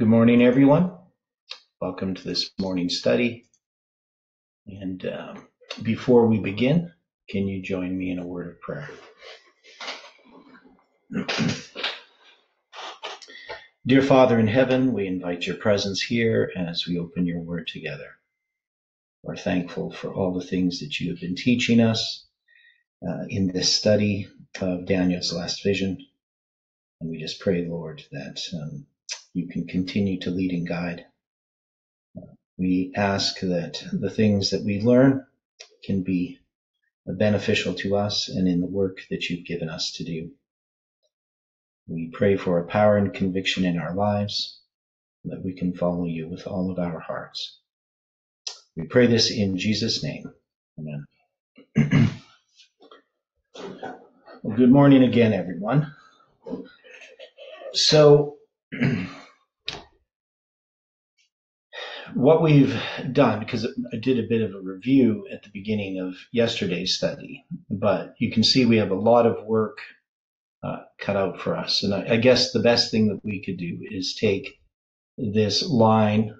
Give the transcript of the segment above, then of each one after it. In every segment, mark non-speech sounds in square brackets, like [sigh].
Good morning, everyone. Welcome to this morning study. And um, before we begin, can you join me in a word of prayer? [clears throat] Dear Father in heaven, we invite your presence here as we open your word together. We're thankful for all the things that you have been teaching us uh, in this study of Daniel's last vision. And we just pray, Lord, that um, you can continue to lead and guide. We ask that the things that we learn can be beneficial to us and in the work that you've given us to do. We pray for a power and conviction in our lives that we can follow you with all of our hearts. We pray this in Jesus' name. Amen. [clears throat] well, good morning again, everyone. So, [clears throat] what we've done, because I did a bit of a review at the beginning of yesterday's study, but you can see we have a lot of work uh, cut out for us. And I, I, guess the best thing that we could do is take this line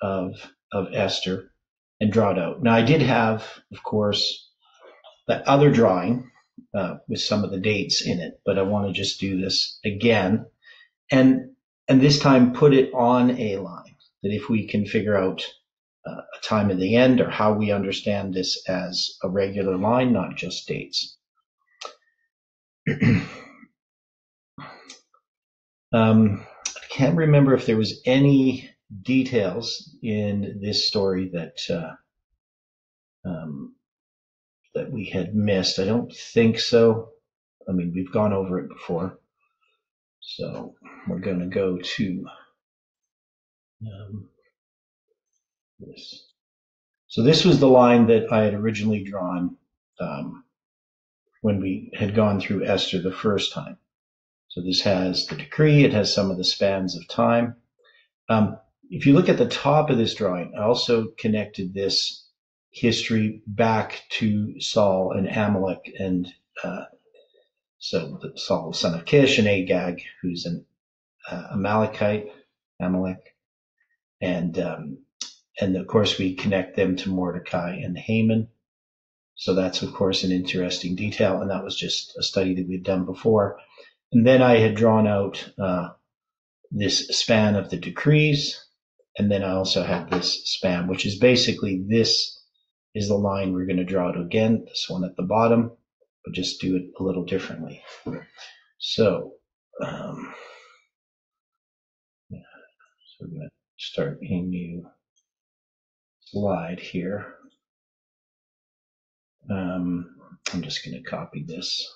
of of Esther and draw it out. Now I did have, of course, that other drawing uh, with some of the dates in it, but I want to just do this again, and and this time put it on a line that if we can figure out uh, a time at the end or how we understand this as a regular line, not just dates. [clears throat] um, I can't remember if there was any details in this story that uh, um, that we had missed. I don't think so. I mean, we've gone over it before. So we're going to go to um, this. So this was the line that I had originally drawn um, when we had gone through Esther the first time. So this has the decree. It has some of the spans of time. Um, if you look at the top of this drawing, I also connected this history back to Saul and Amalek and uh, so Saul, son of Kish, and Agag, who's an uh, Amalekite, Amalek, and um, and of course we connect them to Mordecai and Haman. So that's of course an interesting detail, and that was just a study that we'd done before. And then I had drawn out uh, this span of the decrees, and then I also had this span, which is basically this is the line we're going to draw to again. This one at the bottom, but just do it a little differently. So. Um, so we're going to start a new slide here. Um, I'm just going to copy this.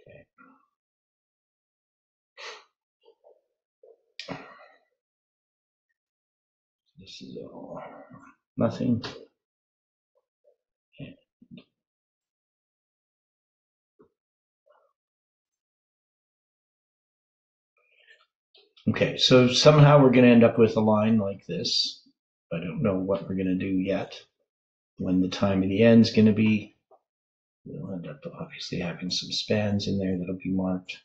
Okay. This is all nothing. Okay, so somehow we're going to end up with a line like this. I don't know what we're going to do yet. When the time of the end is going to be, we'll end up obviously having some spans in there that'll be marked.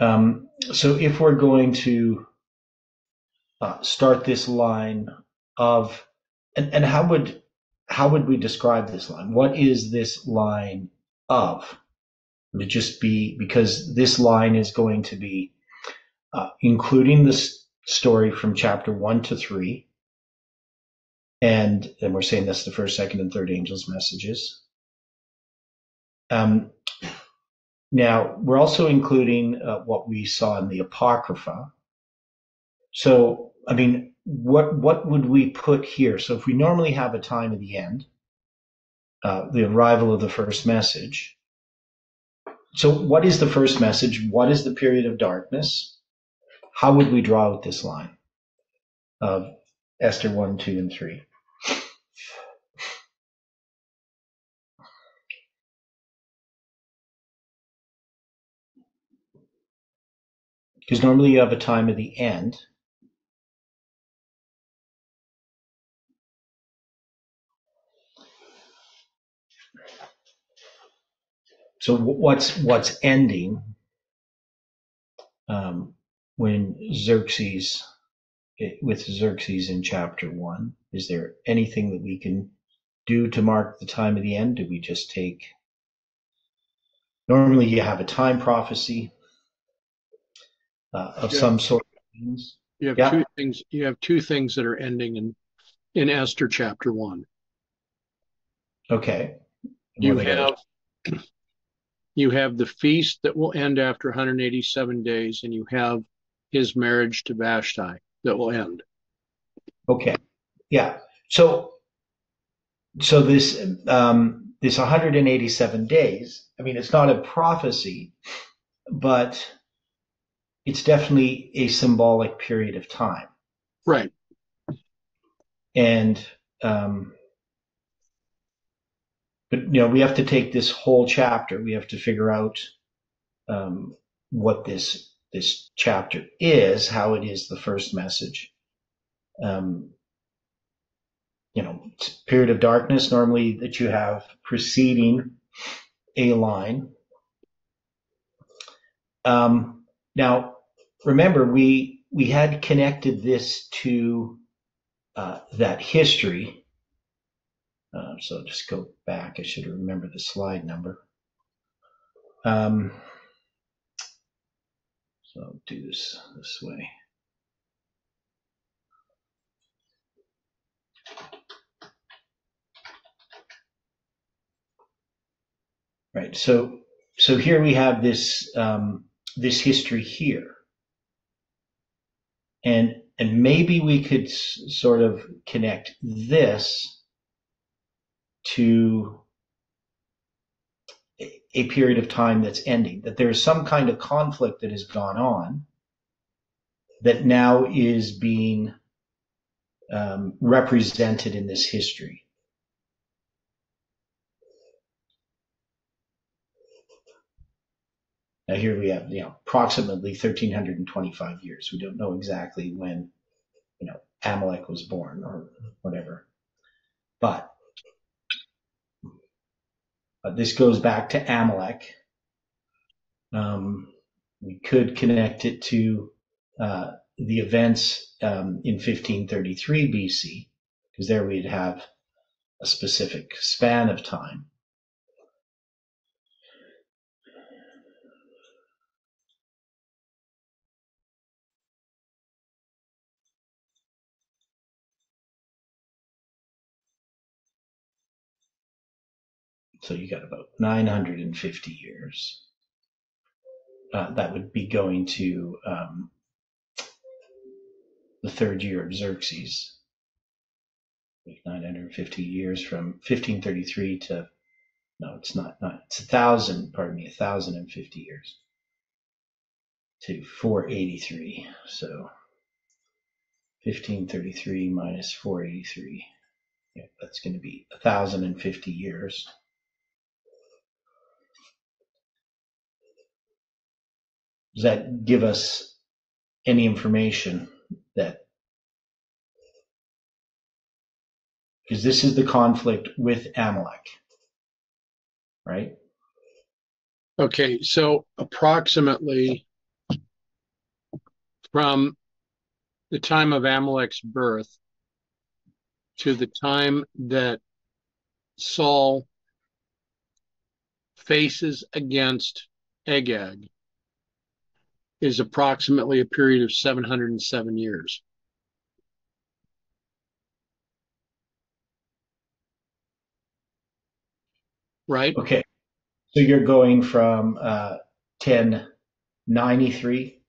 Um, so if we're going to uh, start this line of, and, and how would how would we describe this line? What is this line of? Would it just be because this line is going to be including the story from chapter one to three. And then we're saying that's the first, second, and third angels' messages. Um, now, we're also including uh, what we saw in the Apocrypha. So, I mean, what what would we put here? So, if we normally have a time at the end, uh, the arrival of the first message. So, what is the first message? What is the period of darkness? How would we draw out this line of Esther 1, 2, and 3? Because normally you have a time at the end. So what's what's ending um, when Xerxes, with Xerxes in chapter one? Is there anything that we can do to mark the time of the end? Do we just take? Normally, you have a time prophecy uh, of Yeah. some sort. You have Yeah. two things. You have two things that are ending in in Esther chapter one. Okay. You have you have the feast that will end after 187 days, and you have his marriage to Vashti that will end. Okay. Yeah. So, so this um, this 187 days. I mean, it's not a prophecy, but it's definitely a symbolic period of time, Right. and um, but you know we have to take this whole chapter. We have to figure out um, what this this chapter is, how it is the first message. Um, you know, period of darkness normally that you have preceding a line. Um, now, remember, we we had connected this to uh, that history. Um, so just go back. I should remember the slide number. Um, so I'll do this this way. Right. So so here we have this um, this history here, and and maybe we could sort of connect this to a period of time that's ending. That there is some kind of conflict that has gone on that now is being um, represented in this history. Now here we have, you know, approximately 1325 years. We don't know exactly when, you know, Amalek was born or whatever. But, but this goes back to Amalek. Um, we could connect it to uh, the events um, in 1533 BC, because there we'd have a specific span of time. So you got about 950 years. Uh, that would be going to um, the third year of Xerxes. 950 years from 1533 to, no, it's not, it's a thousand, pardon me, a thousand and fifty years to 483. So 1533 minus 483. Yeah, that's going to be a thousand and fifty years. That give us any information that because this is the conflict with Amalek, right? Okay. So approximately from the time of Amalek's birth to the time that Saul faces against Agag is approximately a period of 707 years. Right? Okay, so you're going from uh, 1093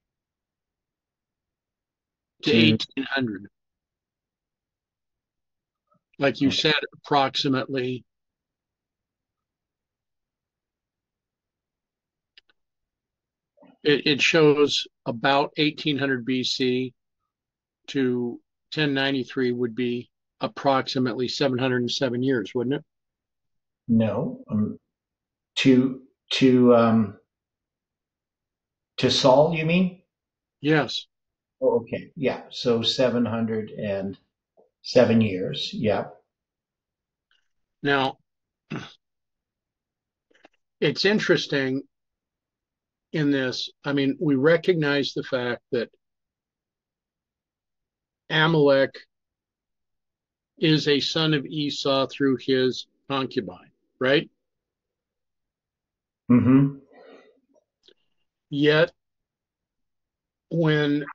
To To- 1800. Like you Okay. said, approximately it, it shows about 1800 BC to 1093 would be approximately 707 years, wouldn't it? No, um, to to um, to Saul, you mean? Yes. Oh, okay, yeah. So seven hundred and seven years. Yeah. Now, it's interesting in this, I mean, we recognize the fact that Amalek is a son of Esau through his concubine, right? Mm-hmm. Yet, when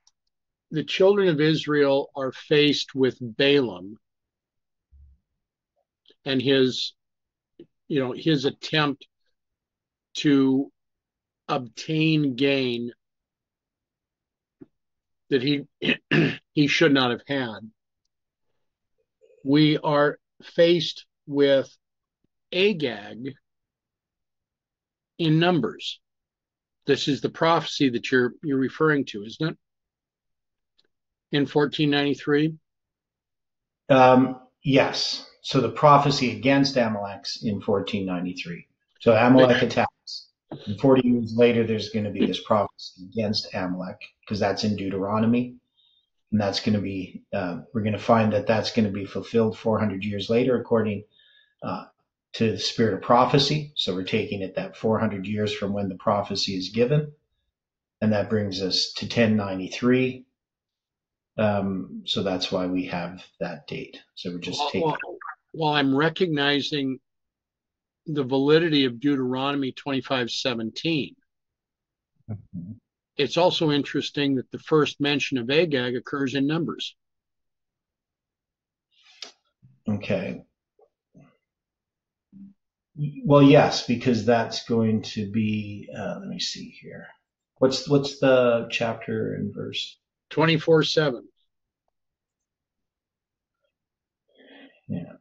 the children of Israel are faced with Balaam and his, you know, his attempt to obtain gain that he [clears throat] he should not have had. We are faced with Agag in numbers. This is the prophecy that you're you're referring to, isn't it? In 1493? Um, yes. So the prophecy against Amalek in 1493. So Amalek attacks. And 40 years later, there's going to be this prophecy against Amalek because that's in Deuteronomy. And that's going to be, uh, we're going to find that that's going to be fulfilled 400 years later, according uh, to the spirit of prophecy. So we're taking it that 400 years from when the prophecy is given. And that brings us to 1093. Um, so that's why we have that date. So we're just Well, taking. well, well, I'm recognizing the validity of Deuteronomy 25:17. It's also interesting that the first mention of Agag occurs in Numbers. Okay. Well, yes, because that's going to be. Uh, let me see here. What's what's the chapter and verse? 24/7. Yeah.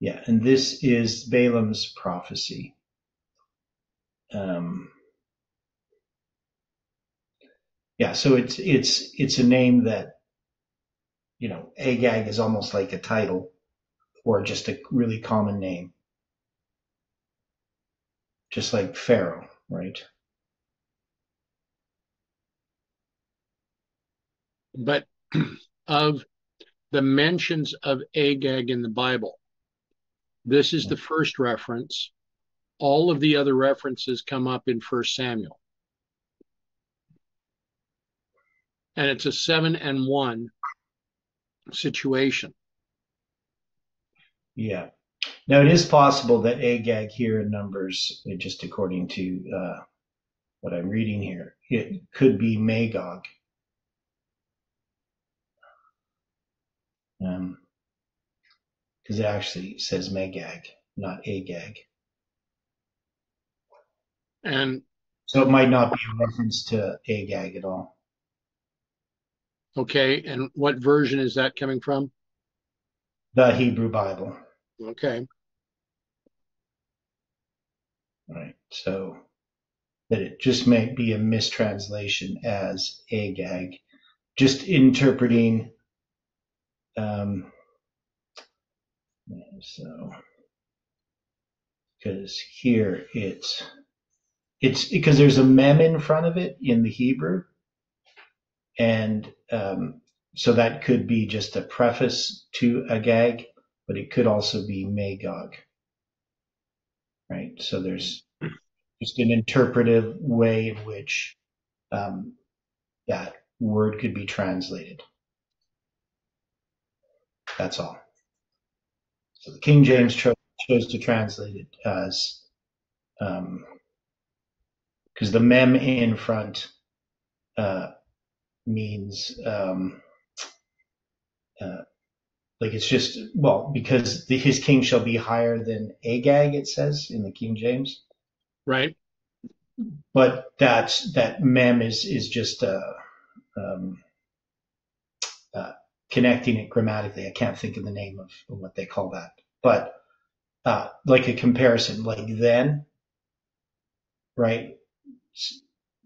Yeah, and this is Balaam's prophecy. Um, yeah, so it's it's it's a name that you know Agag is almost like a title or just a really common name, just like Pharaoh, right? But [clears throat] of the mentions of Agag in the Bible, this is the first reference. All of the other references come up in First Samuel. And it's a seven and one situation. Yeah. Now it is possible that Agag here in Numbers, just according to uh, what I'm reading here, it could be Magog. Um, it actually says Magag, not Agag. And So it might not be a reference to Agag at all. okay, and what version is that coming from? The Hebrew Bible, Okay. right? So that it just may be a mistranslation as Agag, just interpreting. Um, so, because here it's it's because there's a mem in front of it in the Hebrew, and um, so that could be just a preface to Agag, but it could also be Magog, right? So there's just an interpretive way in which um, that word could be translated. That's all. So the King James cho- chose to translate it as, because the mem in front uh, means um, uh, like it's just well because the, his king shall be higher than Agag. It says in the King James, Right. but that's that mem is is just uh, um, connecting it grammatically. I can't think of the name of, what they call that, but uh, like a comparison, like then, right?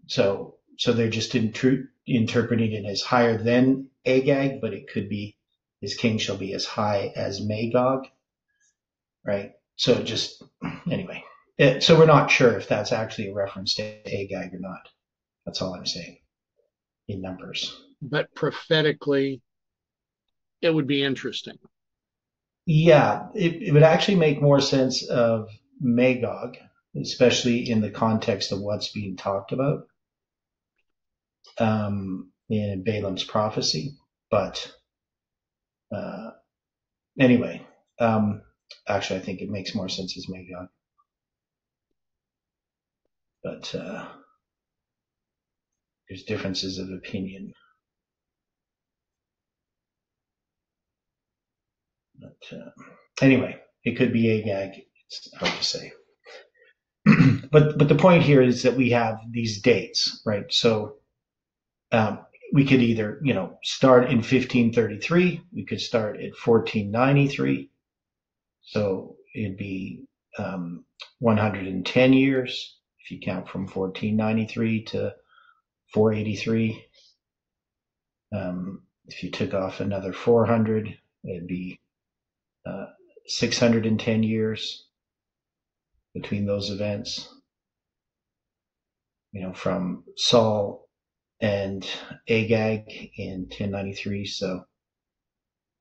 So so they're just intru- interpreting it as higher than Agag, but it could be his king shall be as high as Magog, right? So just anyway, it, so we're not sure if that's actually a reference to Agag or not. That's all I'm saying in numbers. but prophetically, it would be interesting. Yeah, it, it would actually make more sense of Magog, especially in the context of what's being talked about um, in Balaam's prophecy. But uh, anyway, um, actually, I think it makes more sense as Magog. But uh, there's differences of opinion. But uh, anyway, it could be Agag. It's hard to say. [clears throat] but but the point here is that we have these dates, right? So um, we could either you know start in 1533, we could start at 1493. So it'd be um, 110 years if you count from 1493 to 483. Um, if you took off another 400, it'd be uh, 610 years between those events. You know, from Saul and Agag in 1093, so,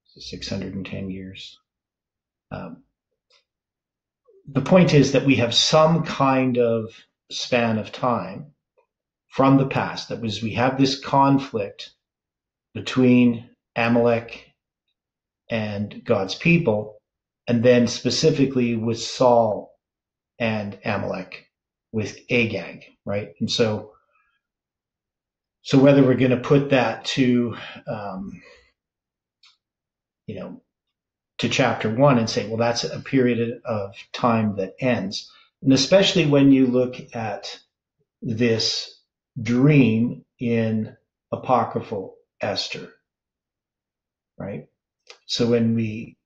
so 610 years. Um, the point is that we have some kind of span of time from the past that was we have this conflict between Amalek and God's people, and then specifically with Saul and Amalek with Agag, right? And so, so whether we're going to put that to, um, you know, to chapter one and say, well, that's a period of time that ends. And especially when you look at this dream in apocryphal Esther, right? So when we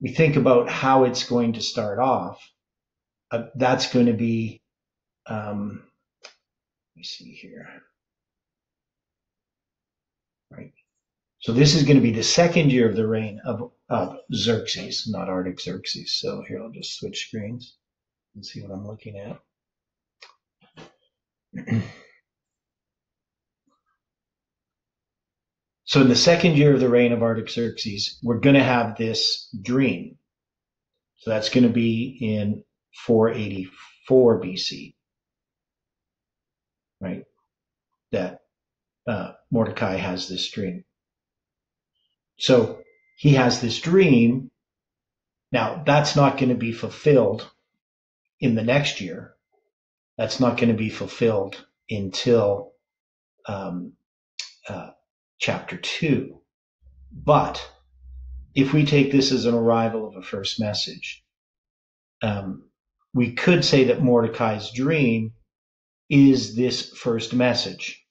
we think about how it's going to start off, uh, that's going to be. Um, let me see here. Right. So this is going to be the second year of the reign of, of Xerxes, not Artaxerxes. So here I'll just switch screens and see what I'm looking at. [clears throat] So in the second year of the reign of Artaxerxes, we're going to have this dream. So that's going to be in 484 BC, right? That uh, Mordecai has this dream. So he has this dream. Now that's not going to be fulfilled in the next year. That's not going to be fulfilled until um, uh, chapter 2. But if we take this as an arrival of a first message, um, we could say that Mordecai's dream is this first message.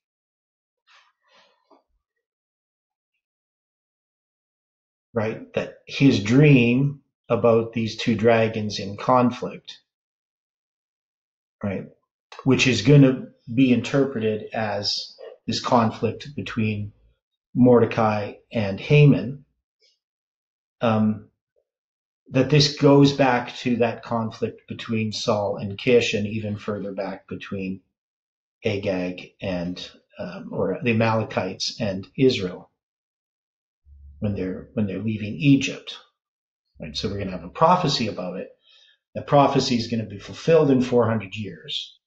Right? That his dream about these two dragons in conflict, right? Which is going to be interpreted as this conflict between Mordecai and Haman, um, that this goes back to that conflict between Saul and Kish, and even further back between Agag and um, or the Amalekites and Israel when they're when they're leaving Egypt. Right, so we're going to have a prophecy about it. That prophecy is going to be fulfilled in 400 years,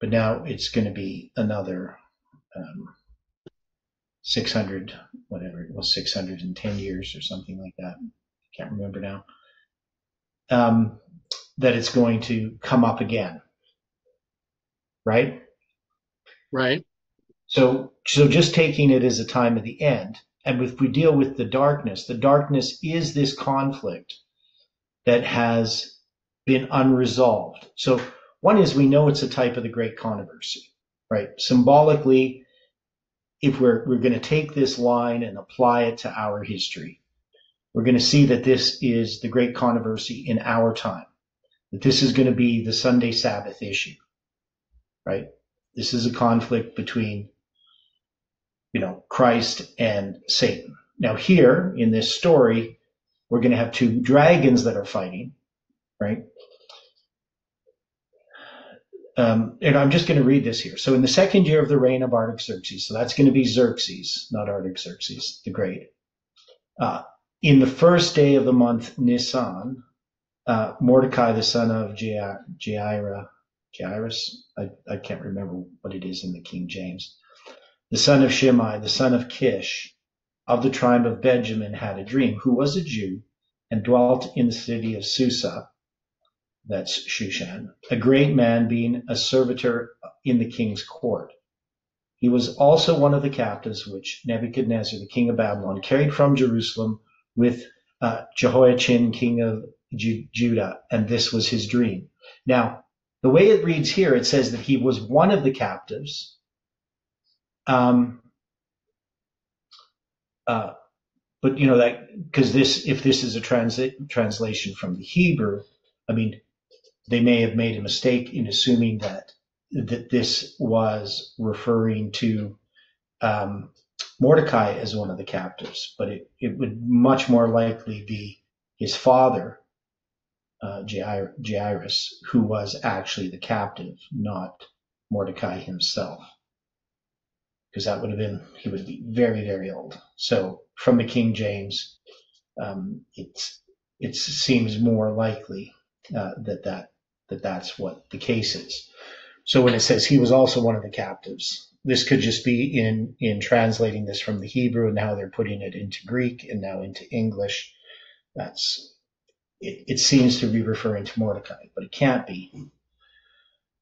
but now it's going to be another um, 600, whatever it was, 610 years or something like that. I can't remember now. Um, that it's going to come up again. Right? Right. So, so just taking it as a time of the end, and if we deal with the darkness, the darkness is this conflict that has been unresolved. So, one is we know it's a type of the great controversy, right? Symbolically, if we're, we're going to take this line and apply it to our history, we're going to see that this is the great controversy in our time, that this is going to be the Sunday Sabbath issue, right? This is a conflict between, you know, Christ and Satan. Now, here in this story, we're going to have two dragons that are fighting, right? Um, and I'm just going to read this here. So in the second year of the reign of Artaxerxes, so that's going to be Xerxes, not Artaxerxes the Great. Uh, in the first day of the month Nisan, uh, Mordecai, the son of Jair, Jairus, I, I can't remember what it is in the King James, the son of Shimei, the son of Kish, of the tribe of Benjamin, had a dream, who was a Jew and dwelt in the city of Susa, that's Shushan, a great man being a servitor in the king's court. He was also one of the captives which Nebuchadnezzar, the king of Babylon, carried from Jerusalem with uh, Jehoiachin, king of Ju- Judah, and this was his dream. Now, the way it reads here, it says that he was one of the captives. Um, uh, but you know that because this, if this is a transi- translation from the Hebrew, I mean, they may have made a mistake in assuming that that this was referring to um, Mordecai as one of the captives, but it, it would much more likely be his father, uh, Jairus, who was actually the captive, not Mordecai himself. Because that would have been, he would be very, very old. So from the King James, um, it's, it seems more likely uh, that, that, that that's what the case is. So when it says he was also one of the captives, this could just be in in translating this from the Hebrew and now they're putting it into Greek and now into English. That's it, it seems to be referring to Mordecai, but it can't be.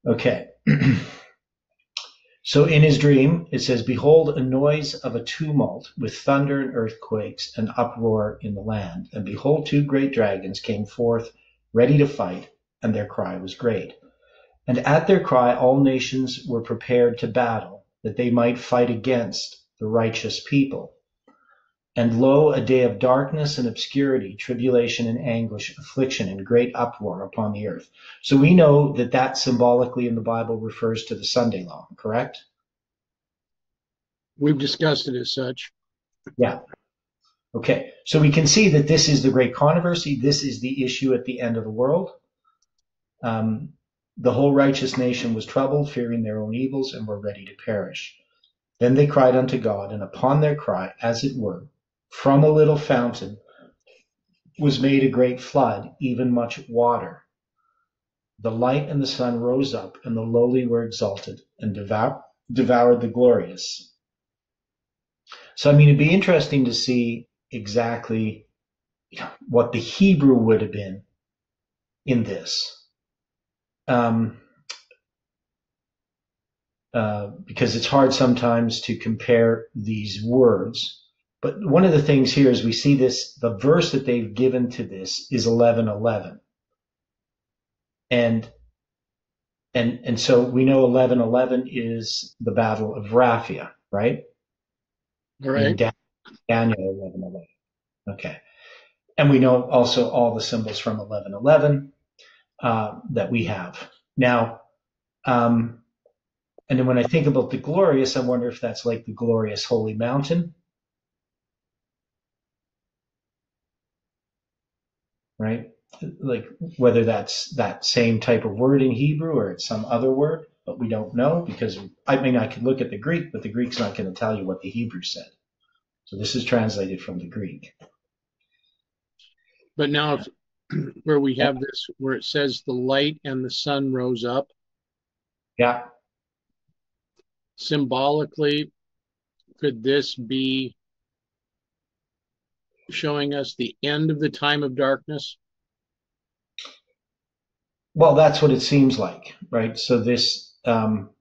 Okay. [clears throat] so in his dream, it says, Behold, a noise of a tumult with thunder and earthquakes and uproar in the land. And behold, two great dragons came forth ready to fight, and their cry was great. And at their cry, all nations were prepared to battle, that they might fight against the righteous people. And lo, a day of darkness and obscurity, tribulation and anguish, affliction and great uproar upon the earth. So we know that that symbolically in the Bible refers to the Sunday law, correct? We've discussed it as such. Yeah. Okay. So we can see that this is the great controversy. This is the issue at the end of the world. Um, the whole righteous nation was troubled, fearing their own evils, and were ready to perish. Then they cried unto God, and upon their cry, as it were, from a little fountain was made a great flood, even much water. The light and the sun rose up, and the lowly were exalted, and devour, devoured the glorious. So, I mean, it'd be interesting to see exactly what the Hebrew would have been in this um, uh, because it's hard sometimes to compare these words. But one of the things here is we see this, the verse that they've given to this is 1111. And, and, and so we know 1111 is the battle of Raphia, right? Right. Daniel 1111. Okay. And we know also all the symbols from 1111 uh, that we have. Now, um, and then when I think about the glorious, I wonder if that's like the glorious holy mountain. Right? Like whether that's that same type of word in Hebrew or it's some other word, but we don't know because I mean, I could look at the Greek, but the Greek's not going to tell you what the Hebrew said. So this is translated from the Greek. But now, if [clears throat] where we have this where it says the light and the sun rose up. Yeah. Symbolically, could this be showing us the end of the time of darkness? Well, that's what it seems like, right? So this, um,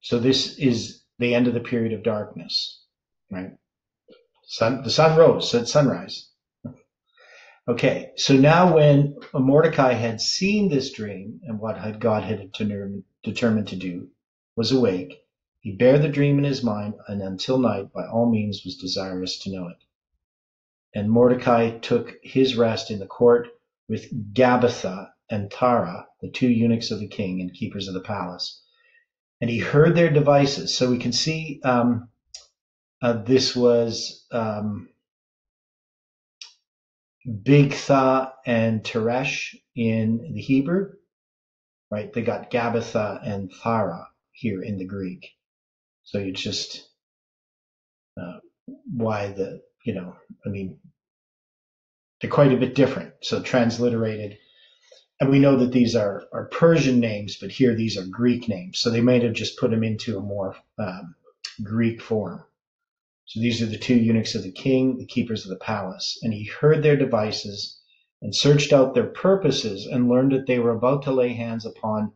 so this is the end of the period of darkness, right? Sun, the sun rose, it's sunrise. Okay, so now when Mordecai had seen this dream and what had God had determined to do, was awake, he bare the dream in his mind, and until night, by all means, was desirous to know it. And Mordecai took his rest in the court with Gabbatha and Tara, the two eunuchs of the king and keepers of the palace. And he heard their devices. So we can see um, uh, this was um, Bigtha and Teresh in the Hebrew. right? They got Gabbatha and Thara here in the Greek. So it's just uh, why the, you know, I mean, they're quite a bit different. So transliterated. And we know that these are, are Persian names, but here these are Greek names. So they might have just put them into a more um, Greek form. So these are the two eunuchs of the king, the keepers of the palace. And he heard their devices and searched out their purposes and learned that they were about to lay hands upon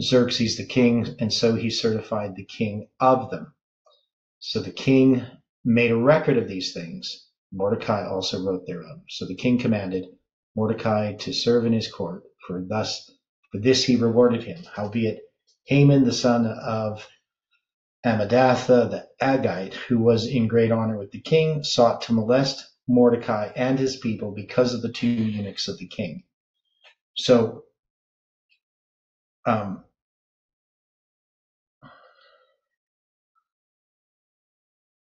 Xerxes the king. And so he certified the king of them. So the king made a record of these things. Mordecai also wrote thereof. So the king commanded Mordecai to serve in his court, for thus for this he rewarded him. Howbeit Haman the son of Hammedatha the Agagite, who was in great honor with the king, sought to molest Mordecai and his people because of the two eunuchs of the king. So, um,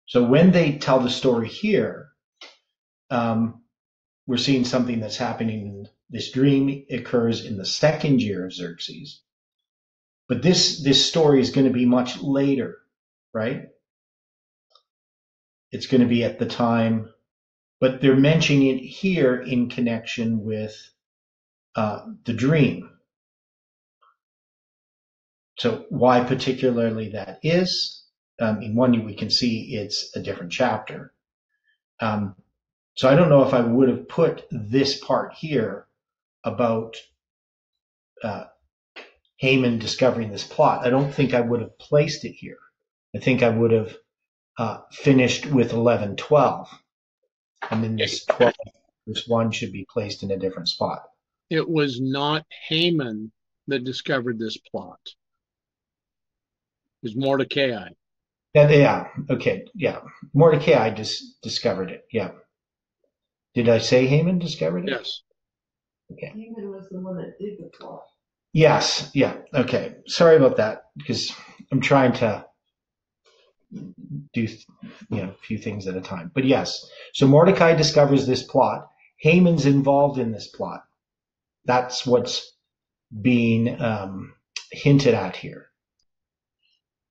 so when they tell the story here, um, we're seeing something that's happening. This dream occurs in the second year of Xerxes, but this this story is going to be much later, right? It's going to be at the time, but they're mentioning it here in connection with uh, the dream. So why particularly that is? Um, in one, we can see it's a different chapter. Um, so I don't know if I would have put this part here about uh, Haman discovering this plot. I don't think I would have placed it here. I think I would have uh, finished with 11, 12. And then this 12, this one should be placed in a different spot. It was not Haman that discovered this plot. It was Mordecai. Yeah, yeah, okay, yeah. Mordecai just discovered it, yeah. Did I say Haman discovered it? Yes. Okay. Haman was the one that did the plot. Yes, yeah, okay. Sorry about that because I'm trying to do you know a few things at a time. But yes, so Mordecai discovers this plot. Haman's involved in this plot. That's what's being um, hinted at here.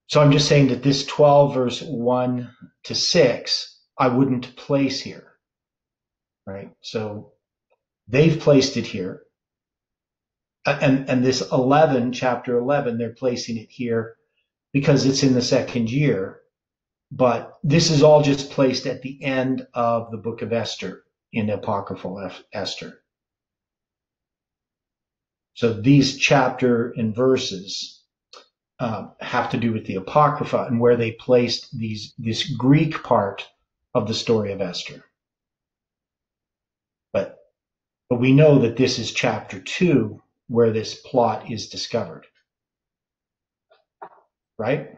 So I'm just saying that this 12 verse 1 to 6, I wouldn't place here. Right? So they've placed it here and and this 11 chapter 11 they're placing it here because it's in the second year but this is all just placed at the end of the book of esther in apocryphal esther so these chapter and verses uh, have to do with the apocrypha and where they placed these this greek part of the story of esther but but we know that this is chapter 2 where this plot is discovered. Right?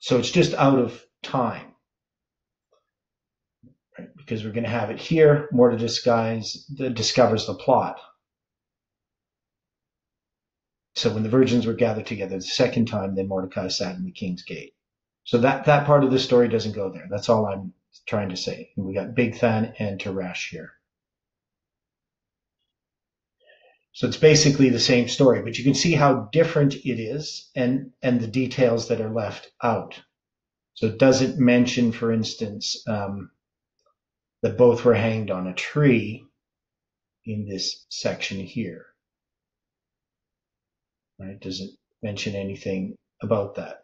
So it's just out of time. Right? Because we're going to have it here, Mordecai discovers the plot. So when the virgins were gathered together the second time, then Mordecai sat in the king's gate. So that, that part of the story doesn't go there. That's all I'm trying to say. And we got Big Bigthan and Teresh here. So it's basically the same story, but you can see how different it is and, and the details that are left out. So it doesn't mention, for instance, um, that both were hanged on a tree in this section here. Right? It doesn't mention anything about that.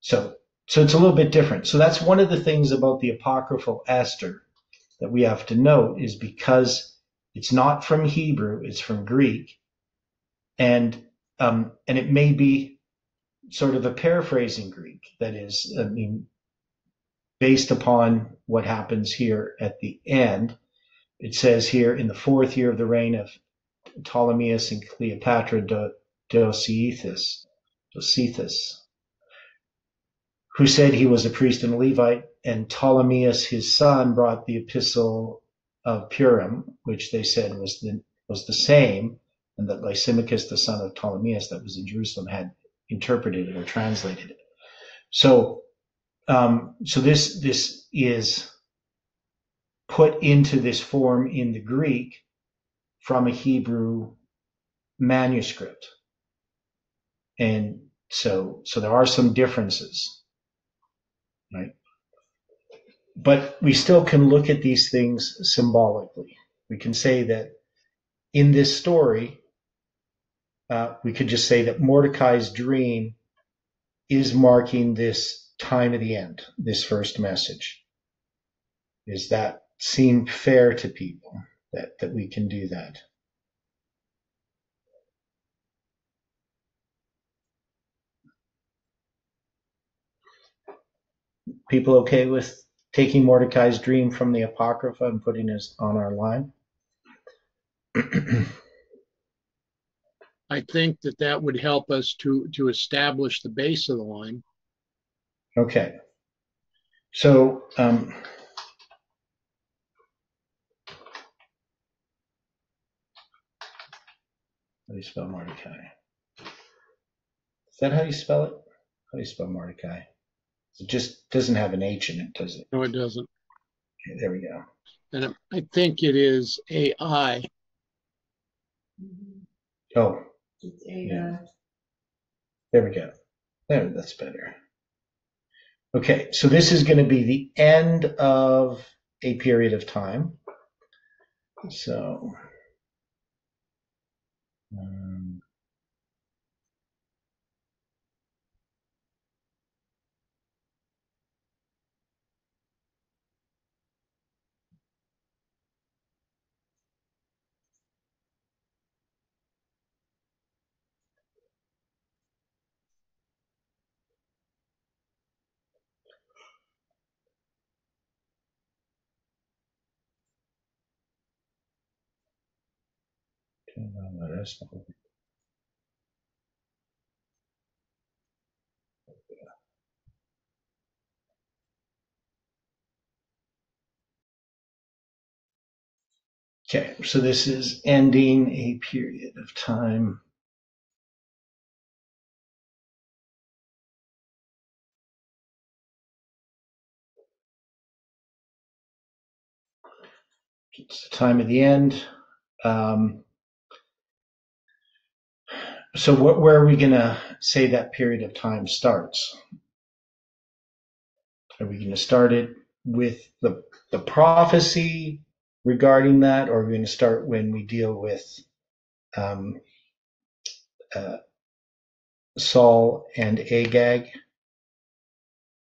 So, so it's a little bit different. So that's one of the things about the apocryphal Esther that we have to note is because it's not from Hebrew, it's from Greek. And um, and it may be sort of a paraphrasing Greek that is, I mean, based upon what happens here at the end. It says here in the fourth year of the reign of Ptolemaeus and Cleopatra Dositheus, Dositheus, who said he was a priest and a Levite, and Ptolemaeus his son brought the epistle of Purim, which they said was the, was the same, and that Lysimachus, the son of Ptolemaeus, that was in Jerusalem, had interpreted or translated. So, um, so this this is put into this form in the Greek from a Hebrew manuscript. And so, so there are some differences, right? But we still can look at these things symbolically. We can say that in this story, uh, we could just say that Mordecai's dream is marking this time of the end, this first message. Does that seem fair to people that, that we can do that? People okay with taking Mordecai's dream from the Apocrypha and putting it on our line? [clears throat] I think that that would help us to to establish the base of the line. Okay. So, um, how do you spell Mordecai? Is that how you spell it? How do you spell Mordecai? It just doesn't have an H in it, does it? No, it doesn't. Okay, there we go. And I think it is AI. Oh, Yeah. There we go. There, that's better. Okay, so this is going to be the end of a period of time. So, um, okay, so this is ending a period of time. It's the time of the end. Um, so what, where are we going to say that period of time starts? Are we going to start it with the, the prophecy regarding that, or are we going to start when we deal with um, uh, Saul and Agag?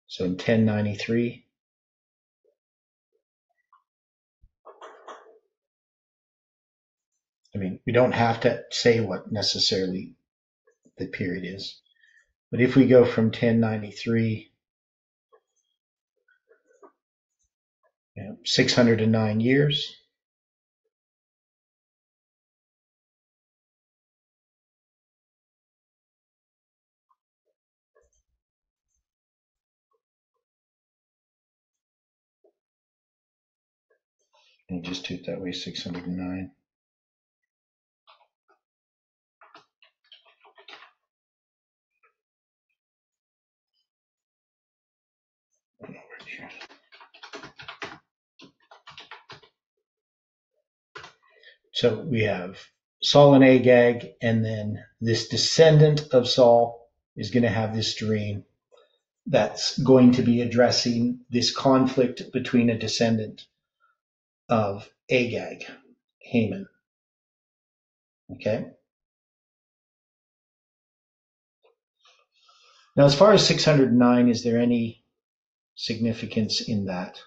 So in 1093. I mean, we don't have to say what necessarily the period is. But if we go from 1093, you know, 609 years, and just do it that way, 609. So we have Saul and Agag, and then this descendant of Saul is going to have this dream that's going to be addressing this conflict between a descendant of Agag, Haman. Okay. Now, as far as 609, is there any significance in that?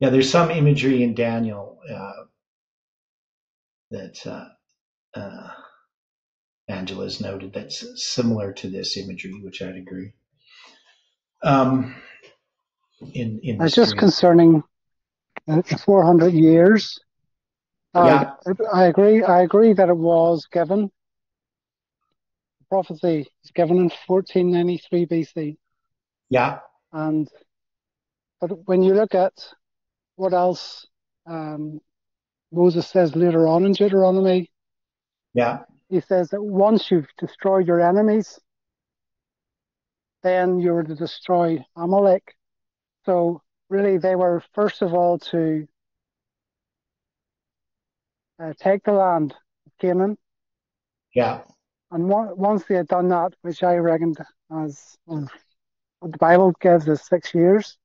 Yeah, there's some imagery in Daniel uh, that uh, uh, Angela's noted that's similar to this imagery, which I'd agree. Um, in in It's just concerning uh, the 400 years. Yeah. I, I agree. I agree that it was given. The Prophecy is given in 1493 BC, yeah, and but when you look at what else um, Moses says later on in Deuteronomy, yeah, he says that once you've destroyed your enemies, then you were to destroy Amalek. So really, they were first of all to uh, take the land of Canaan. Yeah. And one, once they had done that, which I reckoned as well, the Bible gives is six years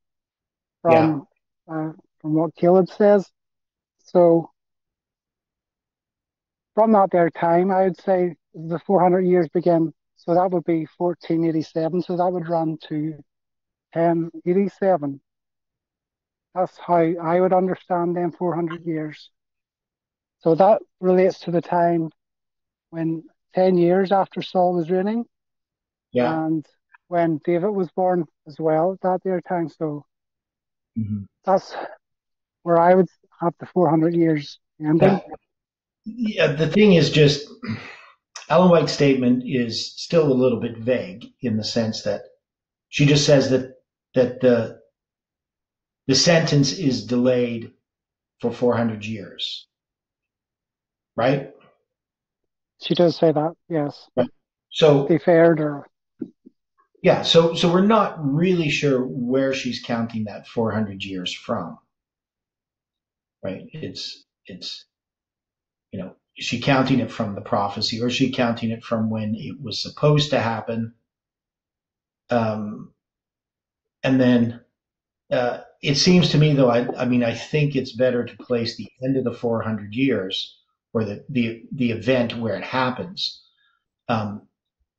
from uh, from what Caleb says. So from that there time, I would say the 400 years begin. So that would be 1487. So that would run to 1087. That's how I would understand them 400 years. So that relates to the time when 10 years after Saul was reigning Yeah. and when David was born as well that their time. So Mhm. that's where I would have the 400 years ending. Yeah. Yeah, the thing is just Ellen White's statement is still a little bit vague in the sense that she just says that that the the sentence is delayed for 400 years. Right? She does say that, yes. So Deferred or yeah, so so we're not really sure where she's counting that 400 years from. Right? It's it's you know, is she counting it from the prophecy or is she counting it from when it was supposed to happen? Um, and then uh, it seems to me, though, I, I mean, I think it's better to place the end of the 400 years or the, the, the event where it happens um,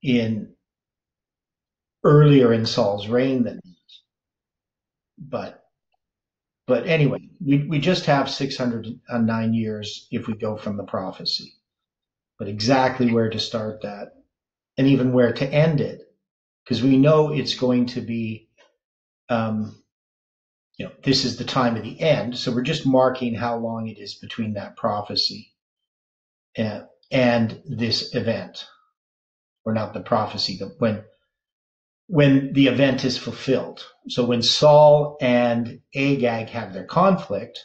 in earlier in Saul's reign than but but anyway, we, we just have 609 years if we go from the prophecy. But exactly where to start that and even where to end it, because we know it's going to be, um, you know, this is the time of the end. So we're just marking how long it is between that prophecy and, and this event, or not the prophecy, the, when when the event is fulfilled. So when Saul and Agag have their conflict,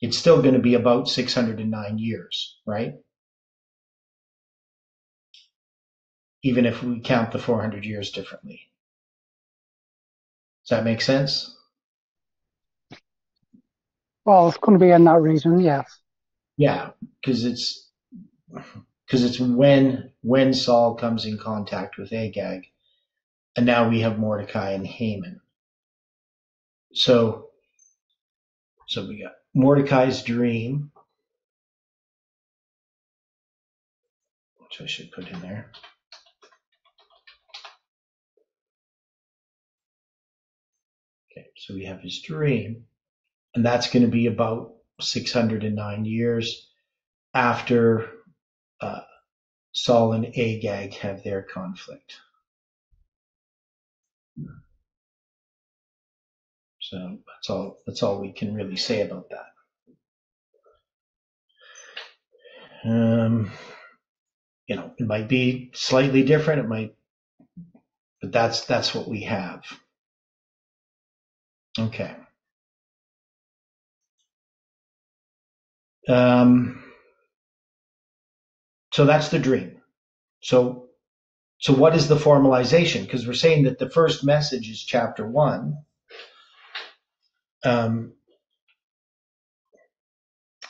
it's still going to be about 609 years, right? Even if we count the 400 years differently. Does that make sense? well, it's going to be in that region, yes. Yeah, because it's because it's when when Saul comes in contact with Agag, and now we have Mordecai and Haman. So, so we got Mordecai's dream, which I should put in there. Okay, so we have his dream, and that's going to be about 609 years after uh, Saul and Agag have their conflict. So that's all. That's all we can really say about that. Um, you know, it might be slightly different. It might, but that's that's what we have. Okay. Um, so that's the dream. So so what is the formalization? Because we're saying that the first message is chapter one. Um,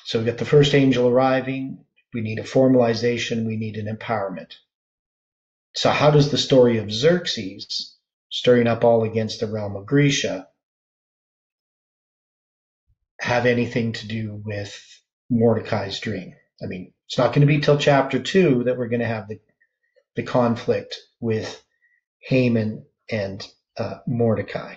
so we get the first angel arriving. We need a formalization. We need an empowerment. So how does the story of Xerxes stirring up all against the realm of Grecia have anything to do with Mordecai's dream? I mean, it's not going to be till chapter two that we're going to have the the conflict with Haman and uh, Mordecai.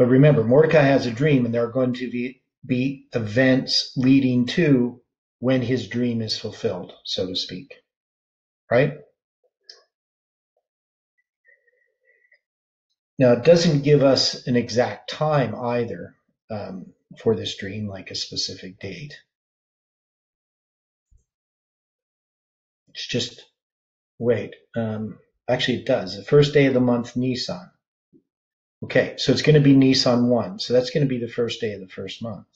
But remember, Mordecai has a dream, and there are going to be, be events leading to when his dream is fulfilled, so to speak. Right? Now, it doesn't give us an exact time either um, for this dream, like a specific date. It's just, wait, um, actually, it does. The first day of the month, Nisan. Okay, so it's going to be Nisan 1. So that's going to be the first day of the first month.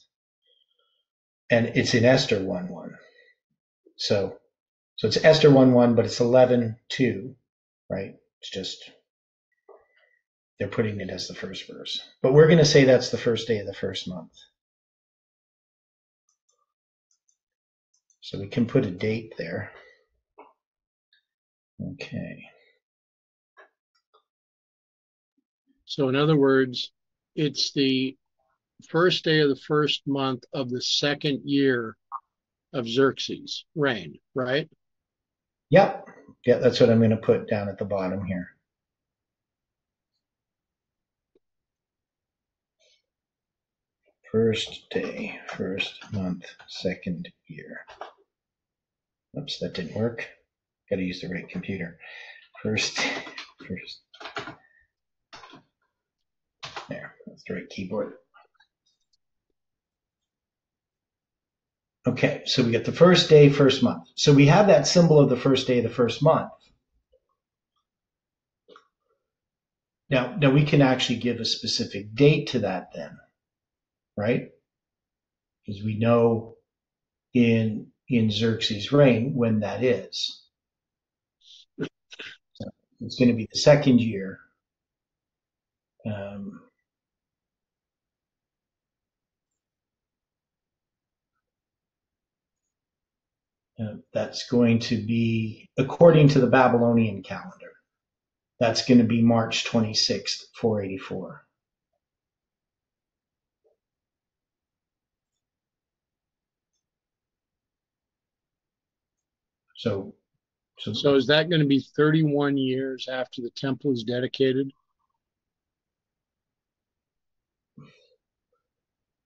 And it's in Esther 1 1. So So it's Esther 1 1, but it's 11 2, right? It's just, they're putting it as the first verse. But we're going to say that's the first day of the first month. So we can put a date there. Okay. So, in other words, it's the first day of the first month of the second year of Xerxes' reign, right? Yep. Yeah, that's what I'm going to put down at the bottom here. First day, first month, second year. Oops, that didn't work. Got to use the right computer. First, first. The right keyboard. Okay, so we get the first day, first month. So we have that symbol of the first day of the first month. Now, now we can actually give a specific date to that then, right? Because we know in in Xerxes' reign when that is. So it's going to be the second year. Um, Uh, that's going to be, according to the Babylonian calendar, that's going to be March 26th, 484. So, so, So, is that going to be 31 years after the temple is dedicated?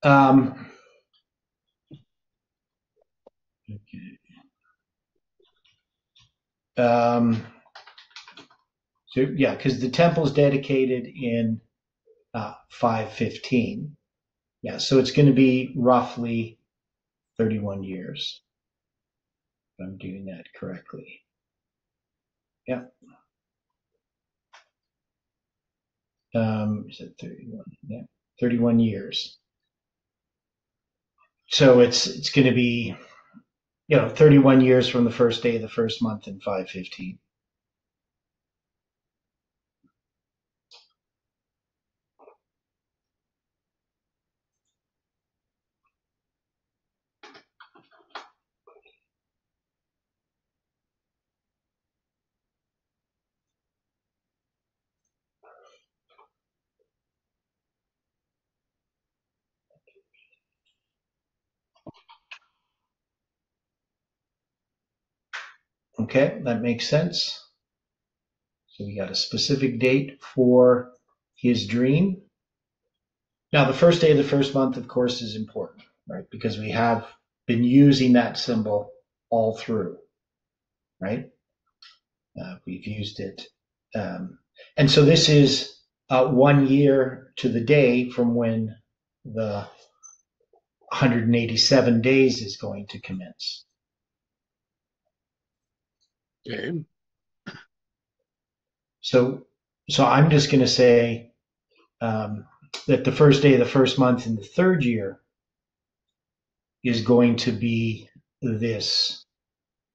um, Um, so yeah, because the temple is dedicated in uh, 515. Yeah, so it's going to be roughly 31 years. If I'm doing that correctly. Yeah. Um, is it 31? Yeah, 31 years. So it's it's going to be you know, 31 years from the first day of the first month in 515. Okay, that makes sense. So we got a specific date for his dream. Now, the first day of the first month, of course, is important, right? Because we have been using that symbol all through, right? Uh, we've used it. Um, and so this is uh, one year to the day from when the 187 days is going to commence. Okay. So, so I'm just going to say um, that the first day of the first month in the third year is going to be this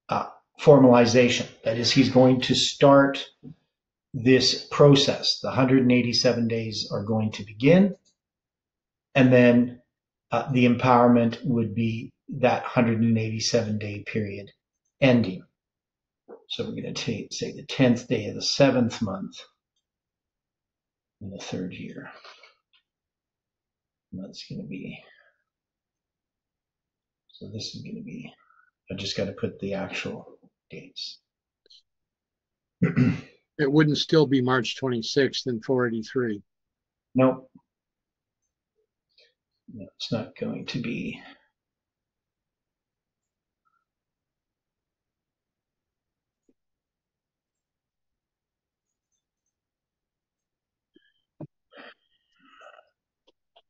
uh, formalization. That is, he's going to start this process. The 187 days are going to begin, and then uh, the empowerment would be that 187 day period ending. So we're going to take, say the 10th day of the seventh month in the third year. And that's going to be, so this is going to be, I just got to put the actual dates. [clears throat] It wouldn't still be March 26th and 483. Nope. No, it's not going to be.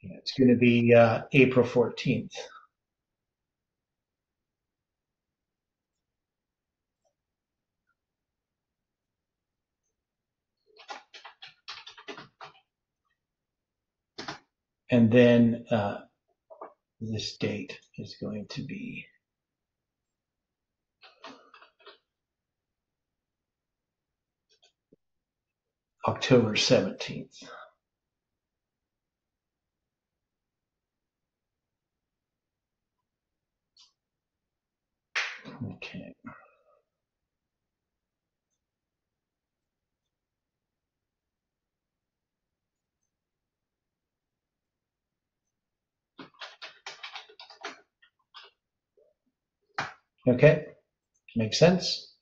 Yeah, it's going to be uh, April 14th. And then uh, this date is going to be October 17th. Okay. Okay, makes sense.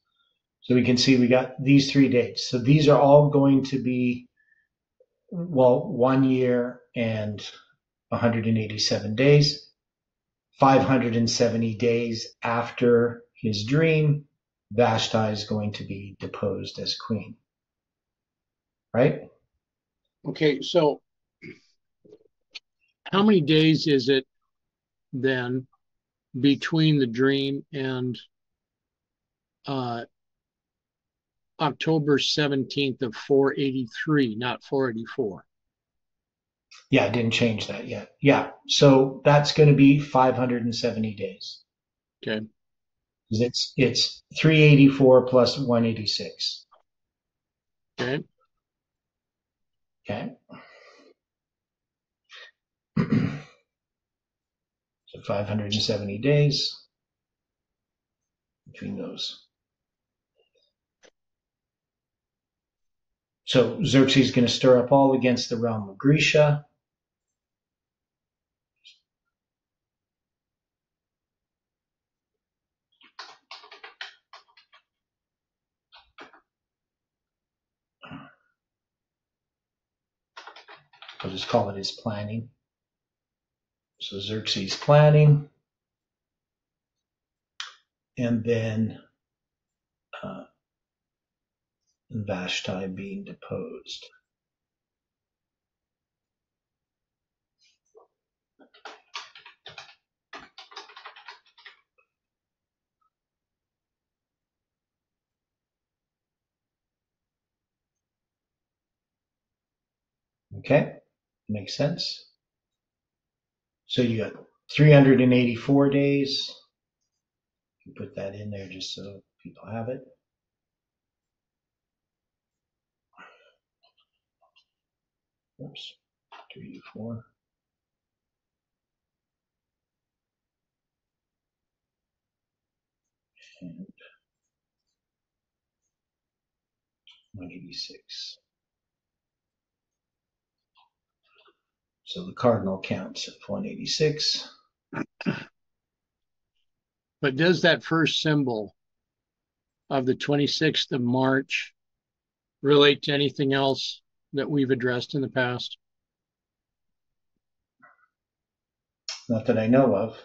So we can see we got these three dates. So these are all going to be, well, one year and 187 days, 570 days after his dream, Vashti is going to be deposed as queen. Right? Okay, so how many days is it then between the dream and uh, October 17th of 483, not 484? Yeah, I didn't change that yet. Yeah, so that's going to be 570 days. Okay. It's it's 384 plus 186. Okay. Okay. [clears throat] so 570 days between those. So Xerxes is going to stir up all against the realm of Grecia. Just call it his planning. So Xerxes planning. And then uh, Vashti being deposed. Okay, makes sense. So you got 384 days. You put that in there just so people have it. Oops, three, four. And 186. So the cardinal counts at 186. But does that first symbol of the 26th of March relate to anything else that we've addressed in the past? Not that I know of.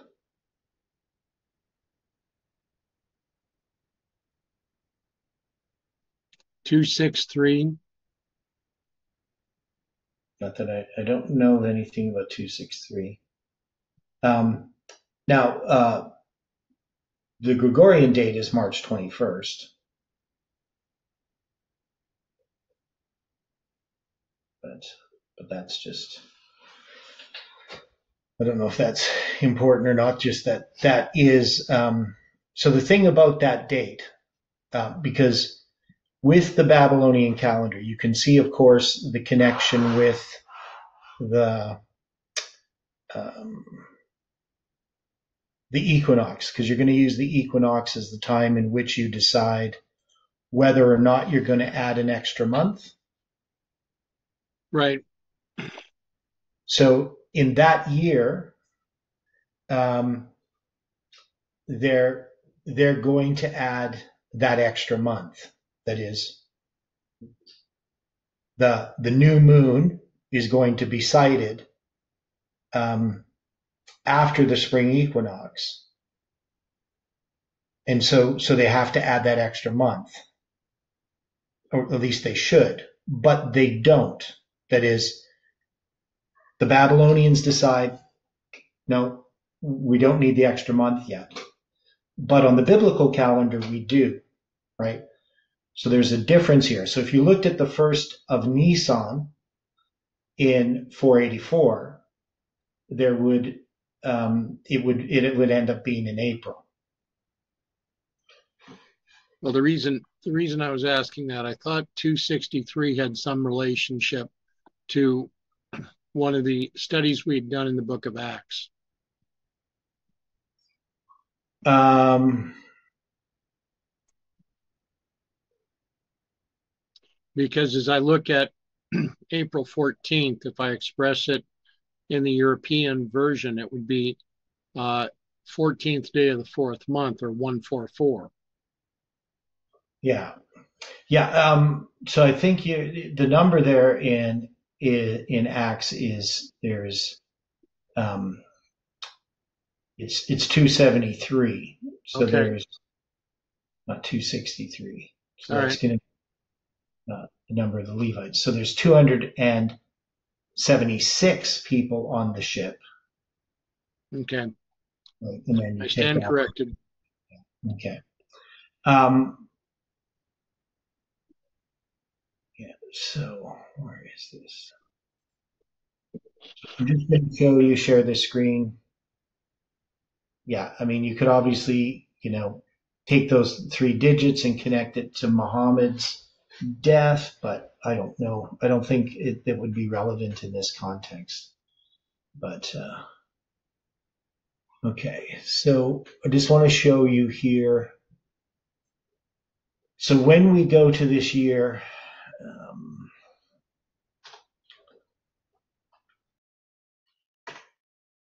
Two six three. Not that I, I don't know anything about 263. Um, now, uh, the Gregorian date is March 21st. But, but that's just, I don't know if that's important or not, just that that is, um, so the thing about that date, uh, because with the Babylonian calendar, you can see, of course, the connection with the um, the equinox, because you're going to use the equinox as the time in which you decide whether or not you're going to add an extra month. Right. So in that year, um, they're they're going to add that extra month. That is, the the new moon is going to be sighted um, after the spring equinox, and so so they have to add that extra month, or at least they should, but they don't. That is, the Babylonians decide, no, we don't need the extra month yet, but on the biblical calendar we do, right? So there's a difference here. So if you looked at the first of Nisan in 484, there would um, it would it would end up being in April. Well, the reason the reason I was asking that, I thought 263 had some relationship to one of the studies we'd done in the book of Acts. Um, because as I look at [clears throat] April 14th, if I express it in the European version, it would be uh, 14th day of the fourth month or 144. yeah, yeah. Um, so I think you, the number there in in, in Acts is there's um, it's it's 273. So Okay. there's not 263. So All that's right. going to uh, the number of the Levites. So there's 276 people on the ship. Okay, Right? And then I stand out- corrected. Okay. Um, yeah, so where is this? I'm just going to show you share the screen. Yeah, I mean, you could obviously, you know, take those three digits and connect it to Muhammad's death, but I don't know. I don't think it, it would be relevant in this context. But, uh, Okay, so I just want to show you here. So when we go to this year, um,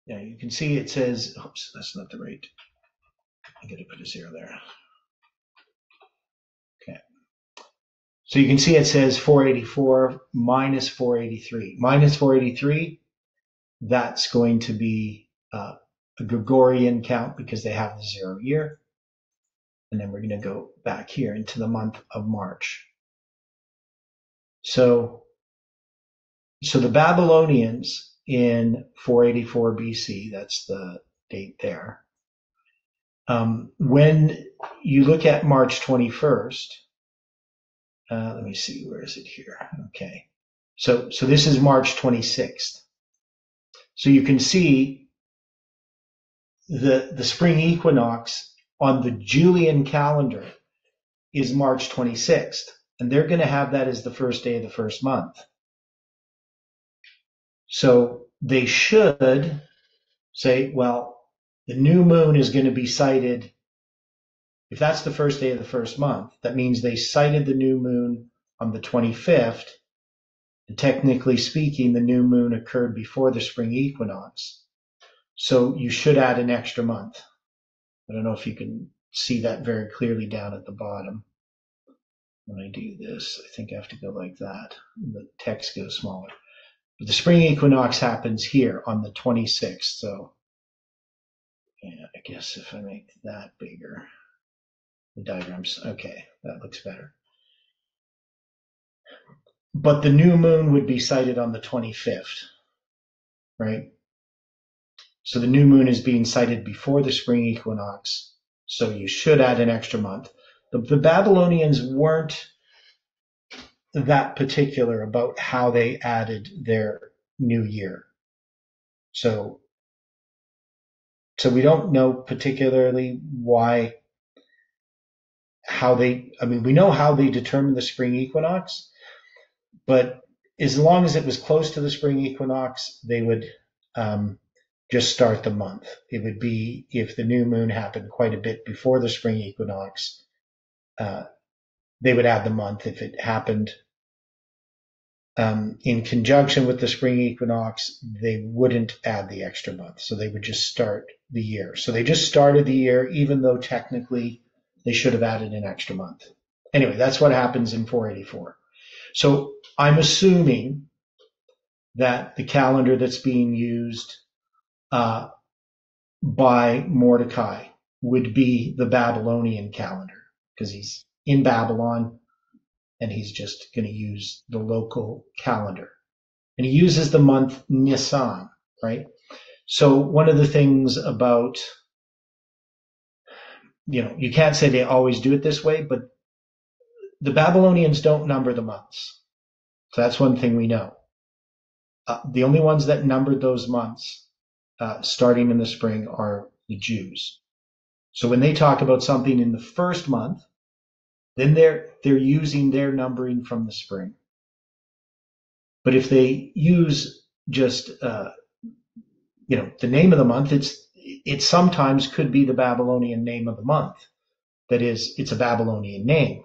yeah, you can see it says, oops, that's not the right. I got to put a zero there. Okay. So you can see it says 484 minus 483. Minus 483, that's going to be uh, a Gregorian count because they have the zero year. And then we're going to go back here into the month of March. So, so the Babylonians in 484 BC, that's the date there. Um, when you look at March 21st, uh, let me see, where is it here? Okay. So, so this is March 26th. So you can see the the spring equinox on the Julian calendar is March 26th, and they're going to have that as the first day of the first month. So they should say, well, the new moon is going to be sighted. If that's the first day of the first month, that means they sighted the new moon on the 25th. And technically speaking, the new moon occurred before the spring equinox. So you should add an extra month. I don't know if you can see that very clearly down at the bottom. When I do this, I think I have to go like that. The text goes smaller. But the spring equinox happens here on the 26th. So yeah, I guess if I make that bigger, diagrams, okay, that looks better. But the new moon would be sighted on the 25th, right? So the new moon is being sighted before the spring equinox. So you should add an extra month. The, the Babylonians weren't that particular about how they added their new year. So, so we don't know particularly why, how they, I mean, we know how they determined the spring equinox, but as long as it was close to the spring equinox, they would, um, just start the month. It would be if the new moon happened quite a bit before the spring equinox, uh, they would add the month. If it happened um, in conjunction with the spring equinox, they wouldn't add the extra month. So they would just start the year. So they just started the year, even though technically they should have added an extra month. Anyway, that's what happens in 484. So I'm assuming that the calendar that's being used uh, by Mordecai would be the Babylonian calendar because he's in Babylon and he's just going to use the local calendar. And he uses the month Nisan, right? So one of the things about, you know, you can't say they always do it this way, but the Babylonians don't number the months. So that's one thing we know. Uh, the only ones that numbered those months uh, starting in the spring are the Jews. So when they talk about something in the first month, then they're they're using their numbering from the spring. But if they use just uh, you know the name of the month, it's it sometimes could be the Babylonian name of the month. That is, it's a Babylonian name.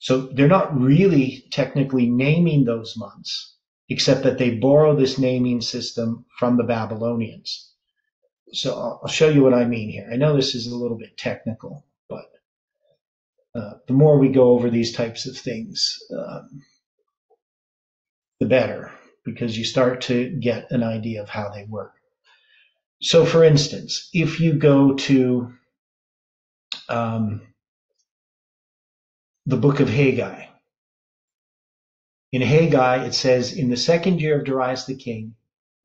So they're not really technically naming those months, except that they borrow this naming system from the Babylonians. So I'll show you what I mean here. I know this is a little bit technical, but uh, the more we go over these types of things, um, the better, because you start to get an idea of how they work. So, for instance, if you go to um, the book of Haggai, in Haggai it says, In the second year of Darius the king,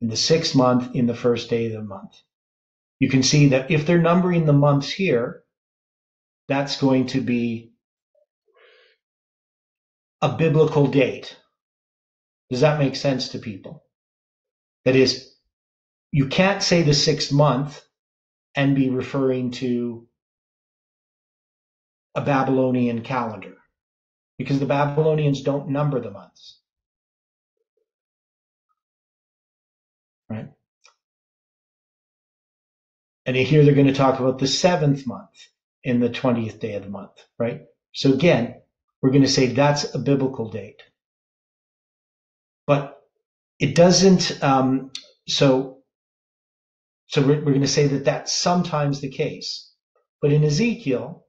in the sixth month, in the first day of the month. You can see that if they're numbering the months here, that's going to be a biblical date. Does that make sense to people? That is, you can't say the sixth month and be referring to a Babylonian calendar because the Babylonians don't number the months. Right? And here they're going to talk about the seventh month in the 20th day of the month, right? So again, we're going to say that's a biblical date. But it doesn't, um, so so we're, we're going to say that that's sometimes the case. But in Ezekiel,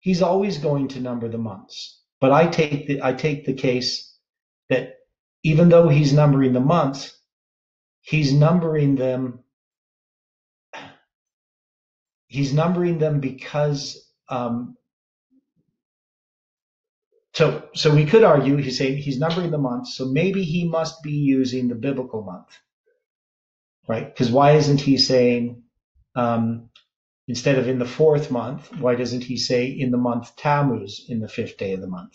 he's always going to number the months. But I take the, I take the case that even though he's numbering the months, he's numbering them. He's numbering them because um, so so we could argue he's saying he's numbering the months, so maybe he must be using the biblical month right? Because why isn't he saying um, instead of in the fourth month, why doesn't he say in the month Tammuz in the fifth day of the month?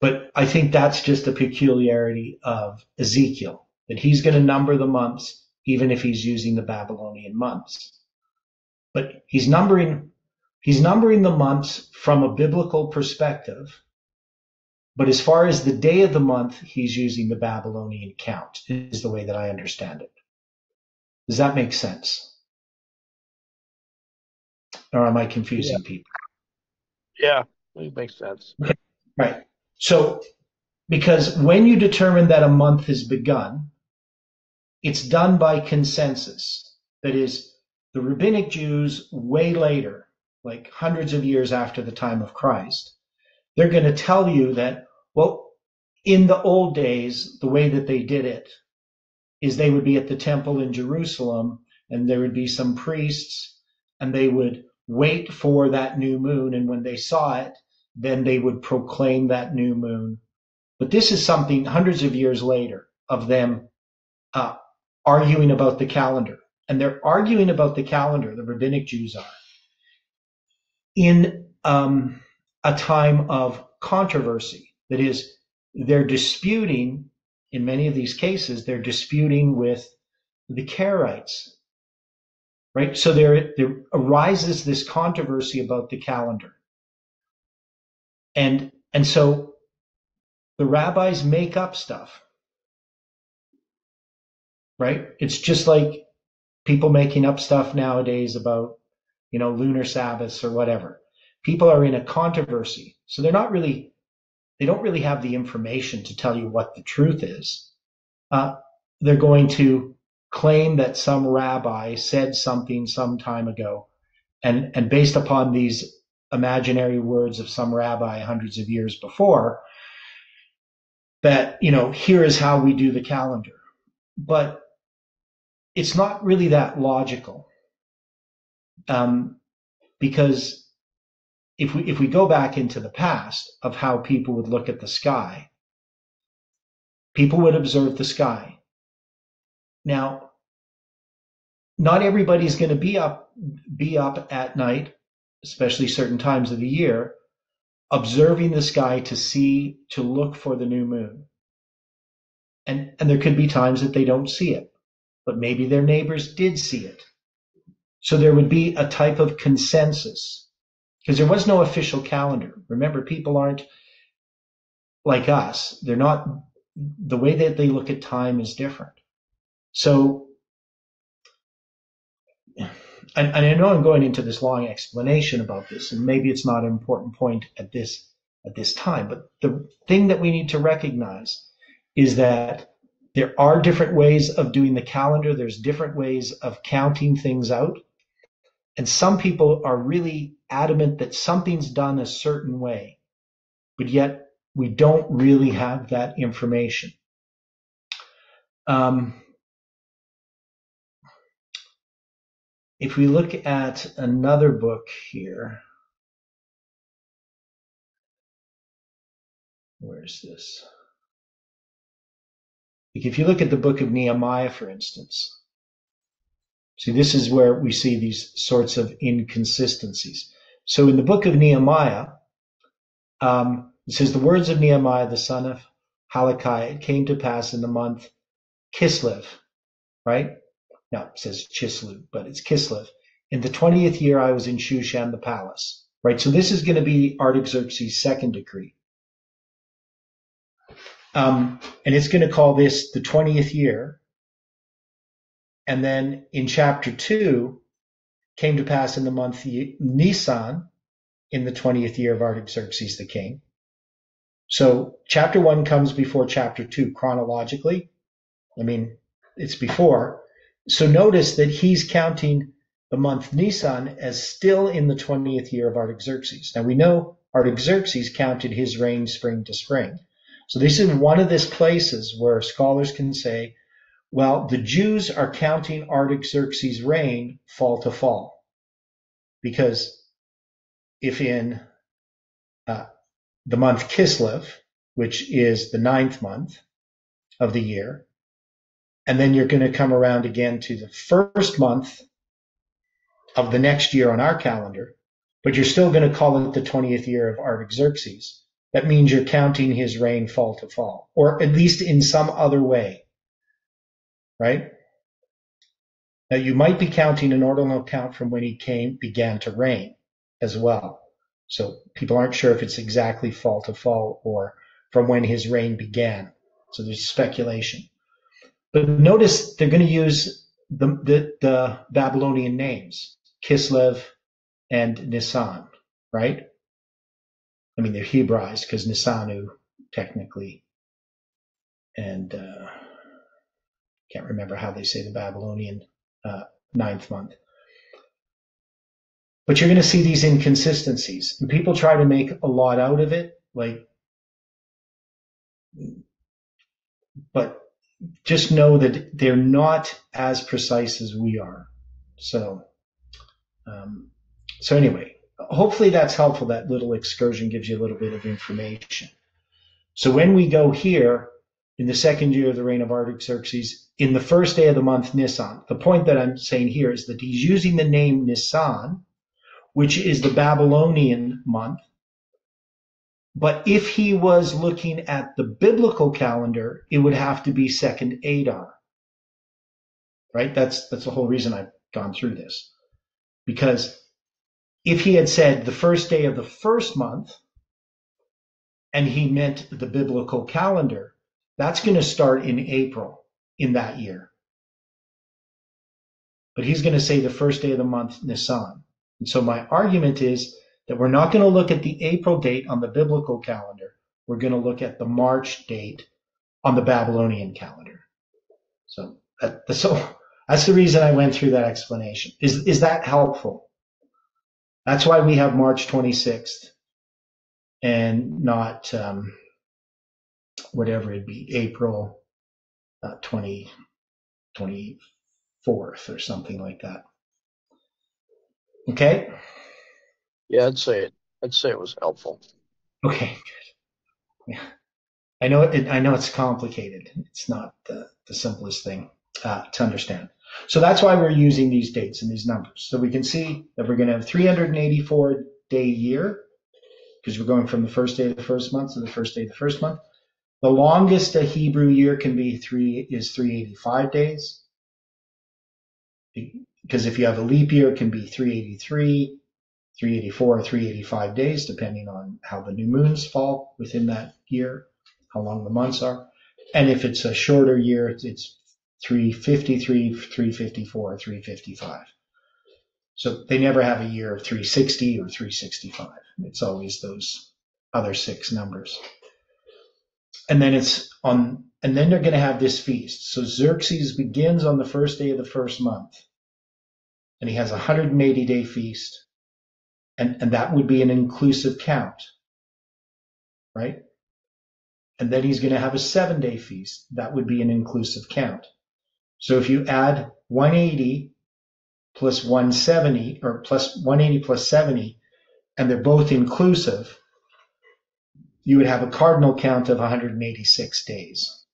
But I think that's just a peculiarity of Ezekiel, that he's going to number the months even if he's using the Babylonian months. But he's numbering he's numbering the months from a biblical perspective but as far as the day of the month, he's using the Babylonian count, is the way that I understand it. Does that make sense? Or am I confusing yeah. people? Yeah, it makes sense. Okay. Right. So, because when you determine that a month has begun, it's done by consensus. That is, the rabbinic Jews, way later, like hundreds of years after the time of Christ, they're going to tell you that, well, in the old days, the way that they did it is they would be at the temple in Jerusalem and there would be some priests and they would wait for that new moon. And when they saw it, then they would proclaim that new moon. But this is something hundreds of years later of them uh, arguing about the calendar. And they're arguing about the calendar, the rabbinic Jews are, in um, a time of controversy. That is, they're disputing, in many of these cases, they're disputing with the Karaites. Right? So there, there arises this controversy about the calendar. And, and so the rabbis make up stuff. Right? It's just like people making up stuff nowadays about, you know, lunar Sabbaths or whatever people are in a controversy. So they're not really, they don't really have the information to tell you what the truth is. Uh, they're going to claim that some rabbi said something some time ago. And, and based upon these imaginary words of some rabbi hundreds of years before, that, you know, here is how we do the calendar. But it's not really that logical. Um, because if we if we go back into the past of how people would look at the sky, people would observe the sky. Now, not everybody's going to be up be up at night, especially certain times of the year, observing the sky to see to look for the new moon. And and there could be times that they don't see it, but maybe their neighbors did see it. So there would be a type of consensus because there was no official calendar. Remember, people aren't like us. They're not, the way that they look at time is different. So, and, and I know I'm going into this long explanation about this, and maybe it's not an important point at this at this time, but the thing that we need to recognize is that there are different ways of doing the calendar. There's different ways of counting things out. And some people are really adamant that something's done a certain way, but yet we don't really have that information. Um, if we look at another book here, where's this? Like if you look at the book of Nehemiah, for instance, see, this is where we see these sorts of inconsistencies. So in the book of Nehemiah, um, it says, The words of Nehemiah, the son of Halakai, it came to pass in the month Kislev, right? Now it says Chislev, but it's Kislev. In the 20th year, I was in Shushan, the palace, right? So this is going to be Artaxerxes' second decree. Um, and it's going to call this the 20th year. And then in chapter 2, came to pass in the month Nisan, in the 20th year of Artaxerxes the king. So chapter 1 comes before chapter 2 chronologically. I mean, it's before. So notice that he's counting the month Nisan as still in the 20th year of Artaxerxes. Now we know Artaxerxes counted his reign spring to spring. So this is one of these places where scholars can say, well, the Jews are counting Artaxerxes' reign fall to fall. Because if in uh, the month Kislev, which is the ninth month of the year, and then you're going to come around again to the first month of the next year on our calendar, but you're still going to call it the 20th year of Artaxerxes that means you're counting his reign fall to fall, or at least in some other way, right? Now you might be counting an ordinal count from when he came began to reign as well. So people aren't sure if it's exactly fall to fall or from when his reign began. So there's speculation. But notice they're going to use the, the, the Babylonian names, Kislev and Nisan, right? I mean, they're Hebraized because Nisanu technically, and uh, can't remember how they say the Babylonian uh, ninth month. But you're going to see these inconsistencies, and people try to make a lot out of it, like, but just know that they're not as precise as we are. So, um, so anyway, hopefully that's helpful. That little excursion gives you a little bit of information. So when we go here in the second year of the reign of Artaxerxes, in the first day of the month Nisan, the point that I'm saying here is that he's using the name Nisan, which is the Babylonian month. But if he was looking at the biblical calendar, it would have to be second Adar. Right? That's that's the whole reason I've gone through this. Because if he had said the first day of the first month, and he meant the biblical calendar, that's going to start in April in that year. But he's going to say the first day of the month, Nisan. And so my argument is that we're not going to look at the April date on the biblical calendar. We're going to look at the March date on the Babylonian calendar. So, that, [laughs] so that's the reason I went through that explanation. Is, is that helpful? That's why we have March 26th and not um, whatever it'd be, April uh, 20, 24th or something like that. Okay? Yeah, I'd say it. I'd say it was helpful. Okay, good. Yeah. I know it, I know it's complicated. It's not the, the simplest thing uh, to understand. So that's why we're using these dates and these numbers. So we can see that we're going to have 384 day year because we're going from the first day of the first month to the first day of the first month. The longest a Hebrew year can be three is 385 days. Because if you have a leap year, it can be 383. 384 or 385 days, depending on how the new moons fall within that year, how long the months are. And if it's a shorter year, it's 353, 354, 355. So they never have a year of 360 or 365. It's always those other six numbers. And then it's on, and then they're going to have this feast. So Xerxes begins on the first day of the first month, and he has a 180 day feast, and, and that would be an inclusive count, right? And then he's going to have a seven day feast. That would be an inclusive count. So if you add 180 plus 170 or plus 180 plus 70, and they're both inclusive, you would have a cardinal count of 186 days.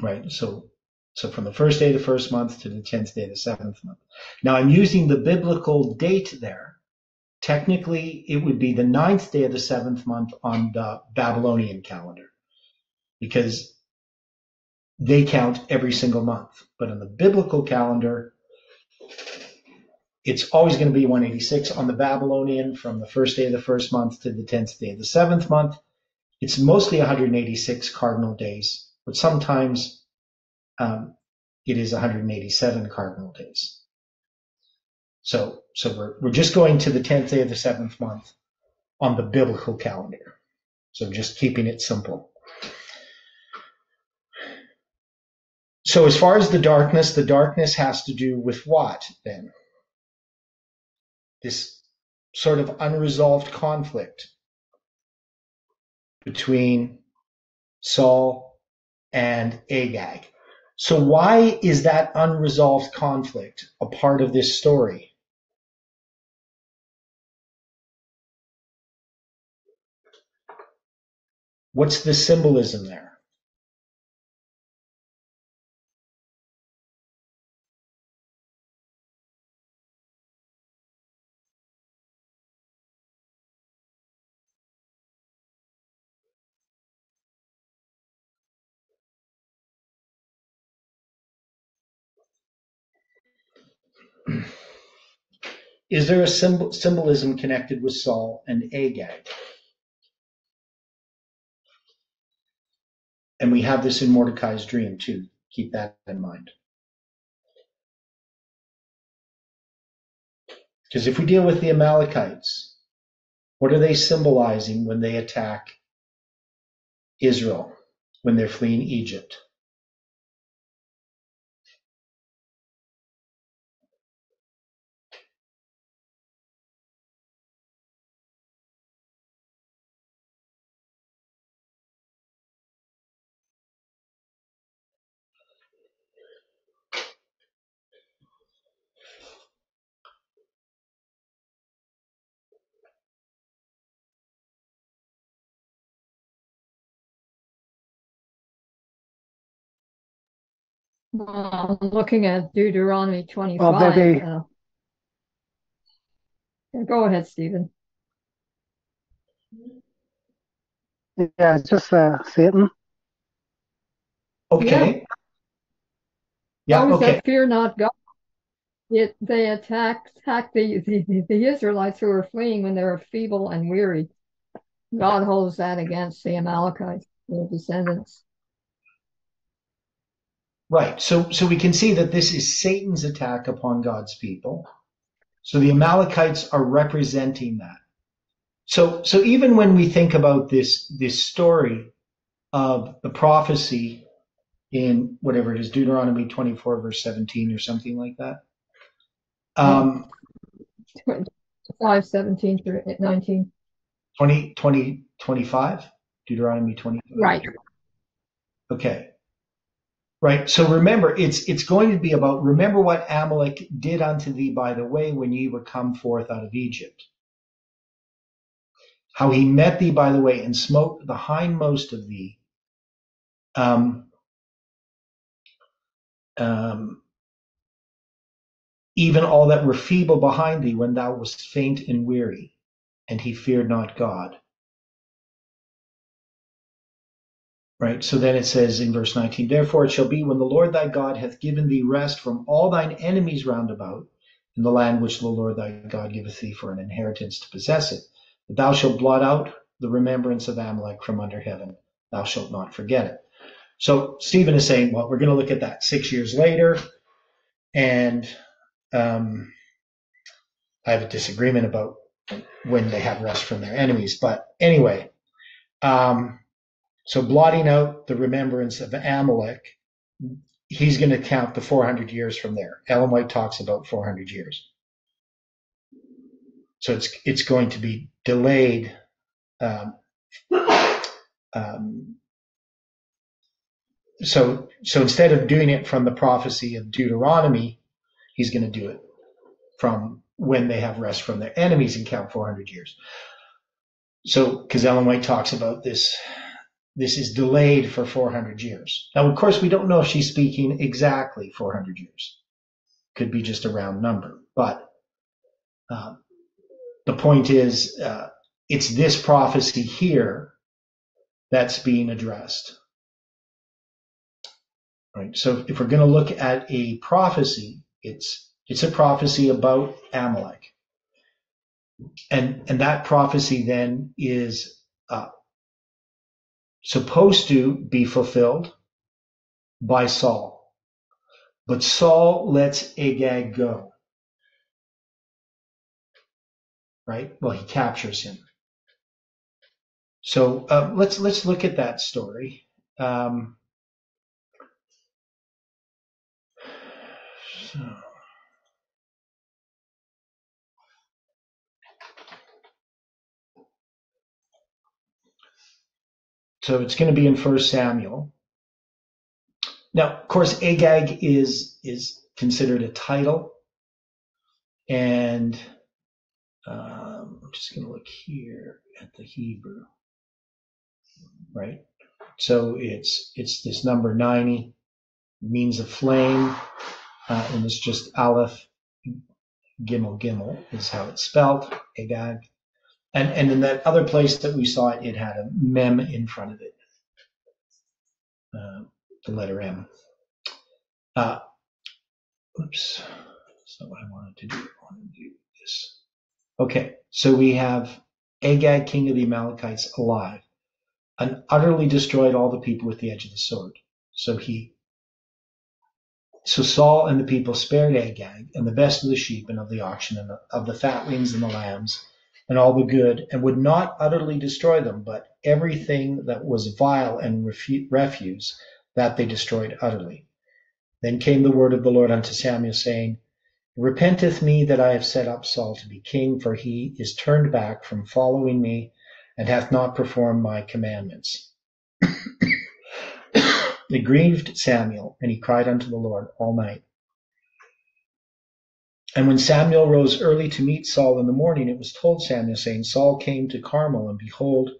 Right? So, so from the first day of the first month to the 10th day of the seventh month. Now I'm using the biblical date there. Technically, it would be the ninth day of the seventh month on the Babylonian calendar because they count every single month. But on the biblical calendar, it's always going to be 186 on the Babylonian from the first day of the first month to the 10th day of the seventh month. It's mostly 186 cardinal days, but sometimes um, it is 187 cardinal days. So, so we're, we're just going to the 10th day of the seventh month on the biblical calendar. So just keeping it simple. So as far as the darkness, the darkness has to do with what then? This sort of unresolved conflict between Saul and Agag. So why is that unresolved conflict a part of this story? What's the symbolism there? Is there a symbol, symbolism connected with Saul and Agag? And we have this in Mordecai's dream too. Keep that in mind. Because if we deal with the Amalekites, what are they symbolizing when they attack Israel, when they're fleeing Egypt? Well, I'm looking at Deuteronomy Well, twenty-five. uh, yeah, Go ahead, Stephen. Yeah, just uh, Satan. Okay. Yeah, Those okay. that fear not God. It, they attack, attacked the, the, the Israelites who are fleeing when they are feeble and weary. God holds that against the Amalekites, their descendants. Right. So so we can see that this is Satan's attack upon God's people. So the Amalekites are representing that. So so even when we think about this this story of the prophecy in whatever it is, Deuteronomy 24, verse 17 or something like that. Um, 5, 17 through 19. 20, 20, 25, Deuteronomy 20. Right. Okay. Right. So remember, it's it's going to be about remember what Amalek did unto thee by the way when ye were come forth out of Egypt. How he met thee by the way and smote the hindmost of thee. Um, um, even all that were feeble behind thee when thou wast faint and weary, and he feared not God. Right. So then it says in verse 19, Therefore it shall be when the Lord thy God hath given thee rest from all thine enemies round about, in the land which the Lord thy God giveth thee for an inheritance to possess it. that thou shalt blot out the remembrance of Amalek from under heaven. Thou shalt not forget it. So Stephen is saying, well, we're going to look at that six years later. And um, I have a disagreement about when they have rest from their enemies. But anyway, um, so blotting out the remembrance of Amalek, he's going to count the 400 years from there. Ellen White talks about 400 years. So it's it's going to be delayed. Um, um, so so instead of doing it from the prophecy of Deuteronomy, he's going to do it from when they have rest from their enemies and count 400 years. So because Ellen White talks about this this is delayed for 400 years. Now, of course, we don't know if she's speaking exactly 400 years. Could be just a round number. But uh, the point is, uh, it's this prophecy here that's being addressed. Right. So if we're going to look at a prophecy, it's it's a prophecy about Amalek, and and that prophecy then is uh, supposed to be fulfilled by Saul. But Saul lets Agag go. Right? Well, he captures him. So uh, let's let's look at that story. Um, so. So it's going to be in First Samuel. Now, of course, Agag is is considered a title, and um, I'm just going to look here at the Hebrew, right? So it's it's this number ninety means a flame, uh, and it's just Aleph Gimel Gimel is how it's spelled Agag. And, and in that other place that we saw it, it had a mem in front of it, uh, the letter M. Uh, oops, that's not what I wanted to do. I wanted to do this. Okay, so we have Agag, king of the Amalekites, alive, and utterly destroyed all the people with the edge of the sword. So he, so Saul and the people spared Agag and the best of the sheep and of the oxen and of the fatlings and the lambs and all the good, and would not utterly destroy them, but everything that was vile and refuse, that they destroyed utterly. Then came the word of the Lord unto Samuel, saying, Repenteth me that I have set up Saul to be king, for he is turned back from following me, and hath not performed my commandments. it [coughs] grieved Samuel, and he cried unto the Lord all night. And when Samuel rose early to meet Saul in the morning, it was told Samuel, saying, Saul came to Carmel, and behold,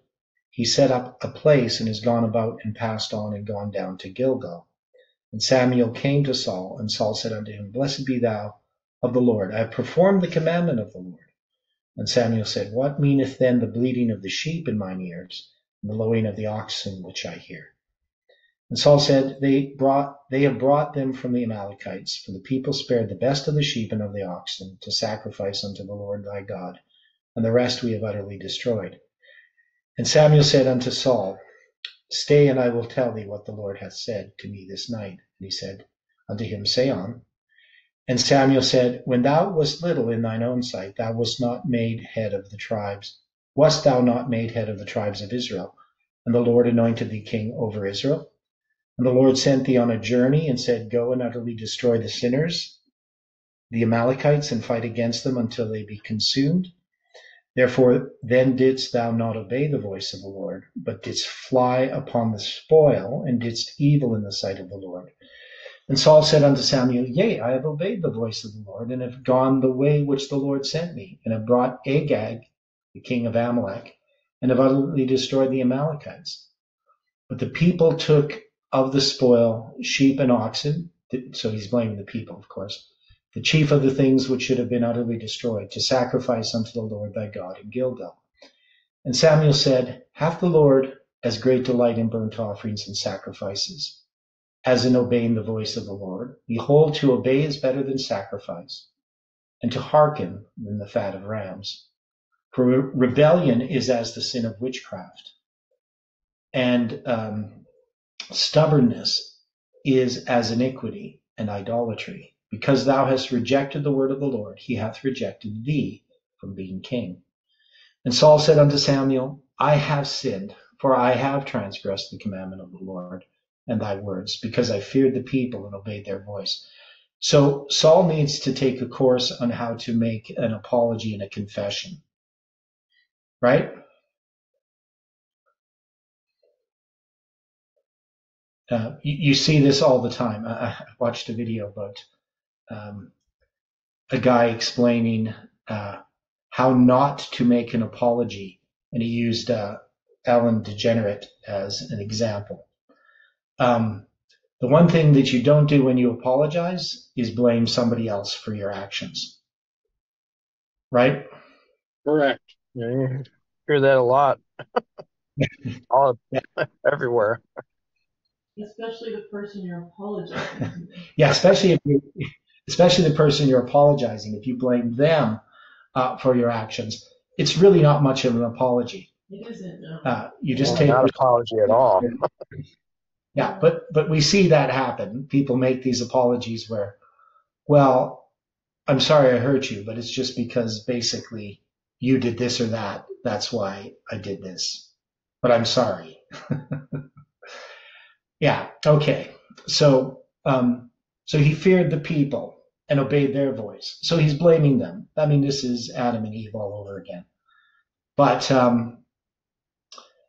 he set up a place and is gone about and passed on and gone down to Gilgal. And Samuel came to Saul, and Saul said unto him, Blessed be thou of the Lord. I have performed the commandment of the Lord. And Samuel said, What meaneth then the bleating of the sheep in mine ears, and the lowing of the oxen which I hear? And Saul said, They brought they have brought them from the Amalekites, for the people spared the best of the sheep and of the oxen to sacrifice unto the Lord thy God, and the rest we have utterly destroyed. And Samuel said unto Saul, Stay, and I will tell thee what the Lord hath said to me this night. And he said unto him, Say on. And Samuel said, When thou wast little in thine own sight, thou wast not made head of the tribes. Wast thou not made head of the tribes of Israel? And the Lord anointed thee king over Israel? And the Lord sent thee on a journey and said, Go and utterly destroy the sinners, the Amalekites, and fight against them until they be consumed. Therefore, then didst thou not obey the voice of the Lord, but didst fly upon the spoil, and didst evil in the sight of the Lord. And Saul said unto Samuel, Yea, I have obeyed the voice of the Lord, and have gone the way which the Lord sent me, and have brought Agag, the king of Amalek, and have utterly destroyed the Amalekites. But the people took of the spoil sheep and oxen. So he's blaming the people, of course. The chief of the things which should have been utterly destroyed, to sacrifice unto the Lord thy God in Gilgal. And Samuel said, Hath the Lord as great delight in burnt offerings and sacrifices, as in obeying the voice of the Lord? Behold, to obey is better than sacrifice, and to hearken than the fat of rams. For rebellion is as the sin of witchcraft, and um, stubbornness is as iniquity and idolatry. Because thou hast rejected the word of the Lord, he hath rejected thee from being king. And Saul said unto Samuel, I have sinned, for I have transgressed the commandment of the Lord and thy words, because I feared the people and obeyed their voice. So Saul needs to take a course on how to make an apology and a confession. Right? Uh, you, you, see this all the time. I, I watched a video about um, a guy explaining uh, how not to make an apology, and he used uh, Ellen DeGeneres as an example. Um, the one thing that you don't do when you apologize is blame somebody else for your actions. Right? Correct. Yeah, you hear that a lot. [laughs] All yeah. [laughs] everywhere. Especially the person you're apologizing. [laughs] yeah, especially if you, especially the person you're apologizing. If you blame them uh, for your actions, it's really not much of an apology. It isn't. No. Uh, you just well, take not apology at all. [laughs] Yeah, but but we see that happen. People make these apologies where, well, I'm sorry I hurt you, but it's just because basically you did this or that. That's why I did this. But I'm sorry. [laughs] yeah. Okay. So um, so he feared the people and obeyed their voice. So he's blaming them. I mean, this is Adam and Eve all over again. But um,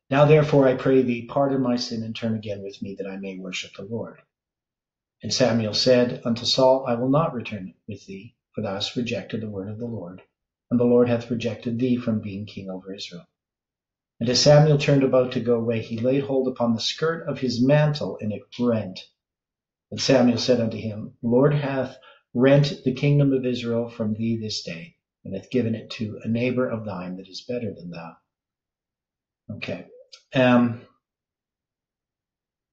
now therefore I pray thee, pardon my sin and turn again with me that I may worship the Lord. And Samuel said unto Saul, I will not return with thee, for thou hast rejected the word of the Lord, and the Lord hath rejected thee from being king over Israel. And as Samuel turned about to go away, he laid hold upon the skirt of his mantle, and it rent. And Samuel said unto him, Lord hath rent the kingdom of Israel from thee this day, and hath given it to a neighbor of thine that is better than thou. Okay. Um,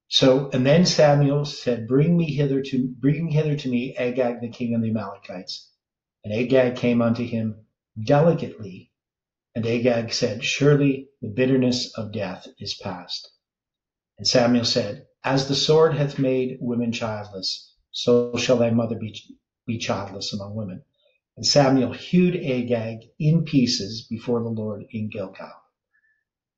so, and then Samuel said, Bring me hither to bring hither to me Agag the king of the Amalekites. And Agag came unto him delicately, and Agag said, Surely the bitterness of death is past. And Samuel said, As the sword hath made women childless, so shall thy mother be, be childless among women. And Samuel hewed Agag in pieces before the Lord in Gilgal.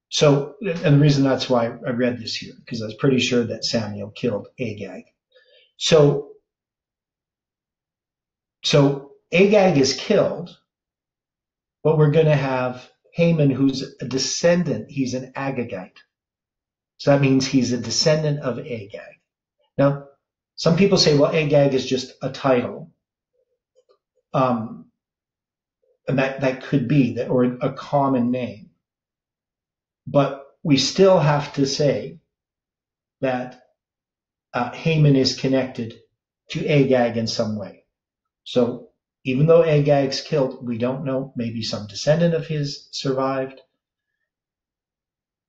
So, and the reason that's why I read this here, because I was pretty sure that Samuel killed Agag. So, so Agag is killed, but we're going to have Haman, who's a descendant. He's an Agagite. So that means he's a descendant of Agag. Now, some people say, well, Agag is just a title. Um, and that, that could be that, or a common name. But we still have to say that uh, Haman is connected to Agag in some way. So even though Agag's killed, we don't know. Maybe some descendant of his survived.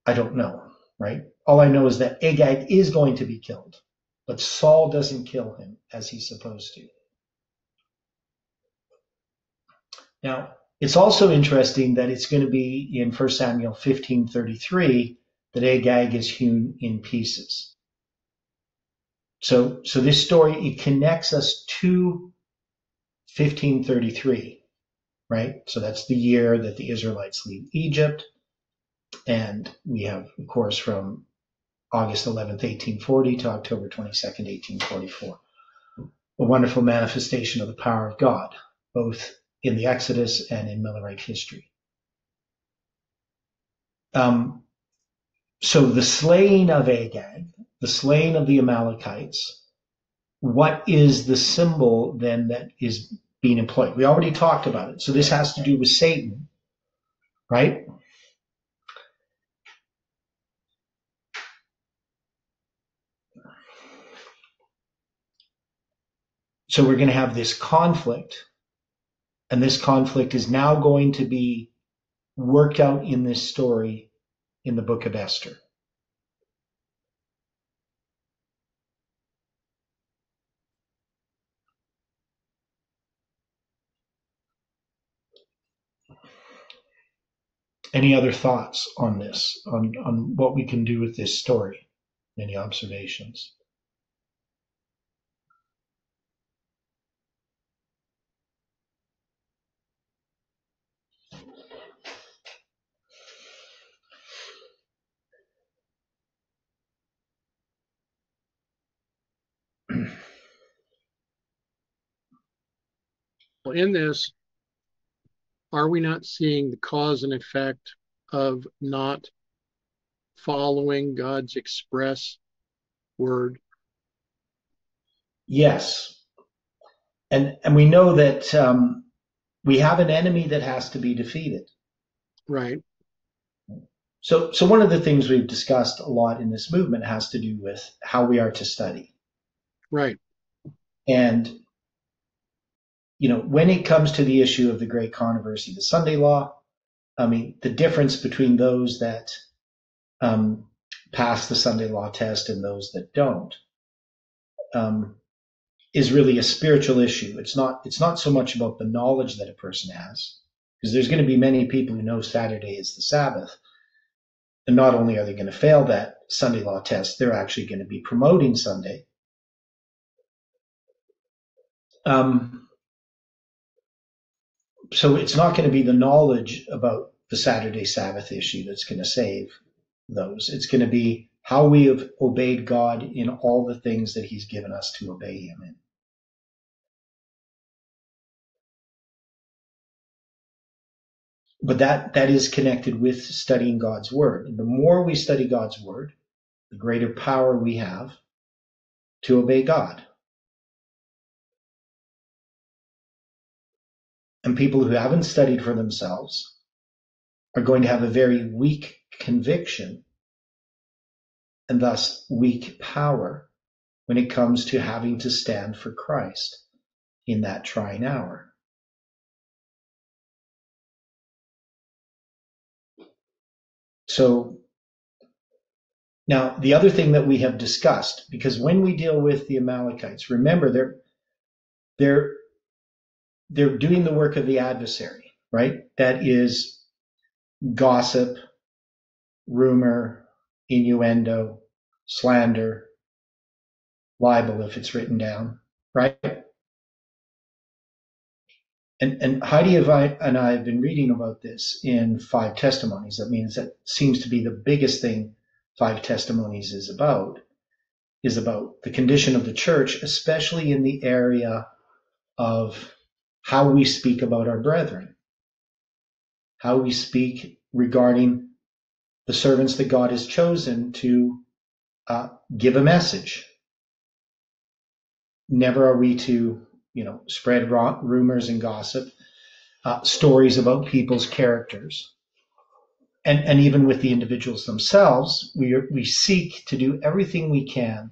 I don't know, right? All I know is that Agag is going to be killed, but Saul doesn't kill him as he's supposed to. Now, it's also interesting that it's going to be in 1 Samuel 15:33 that Agag is hewn in pieces. So, so this story it connects us to 1533, right? So that's the year that the Israelites leave Egypt, and we have, of course, from August 11th, 1840 to October 22nd, 1844, a wonderful manifestation of the power of God, both in the Exodus and in Millerite history. Um, so the slaying of Agag, the slaying of the Amalekites, what is the symbol then that is being employed? We already talked about it. So this has to do with Satan, right? So we're going to have this conflict and this conflict is now going to be worked out in this story in the book of Esther. Any other thoughts on this, on, on what we can do with this story? Any observations? In this, are we not seeing the cause and effect of not following God's express word? Yes. And, and we know that um, we have an enemy that has to be defeated. Right. So, so one of the things we've discussed a lot in this movement has to do with how we are to study. Right. And, you know, when it comes to the issue of the great controversy, the Sunday law, I mean, the difference between those that um, pass the Sunday law test and those that don't um, is really a spiritual issue. It's not. It's not so much about the knowledge that a person has, because there's going to be many people who know Saturday is the Sabbath, and not only are they going to fail that Sunday law test, they're actually going to be promoting Sunday. Um, so it's not going to be the knowledge about the Saturday Sabbath issue that's going to save those. It's going to be how we have obeyed God in all the things that He's given us to obey Him in. But that, that is connected with studying God's Word. And the more we study God's Word, the greater power we have to obey God. And people who haven't studied for themselves are going to have a very weak conviction and thus weak power when it comes to having to stand for Christ in that trying hour. So now the other thing that we have discussed, because when we deal with the Amalekites, remember they're they're they're doing the work of the adversary, right? That is gossip, rumor, innuendo, slander, libel if it's written down, right? And, and Heidi and I have been reading about this in Five Testimonies. That means that seems to be the biggest thing Five Testimonies is about, is about the condition of the church, especially in the area of how we speak about our brethren, how we speak regarding the servants that God has chosen to uh, give a message. Never are we to, you know, spread rumors and gossip, uh, stories about people's characters. And, and even with the individuals themselves, we, are, we seek to do everything we can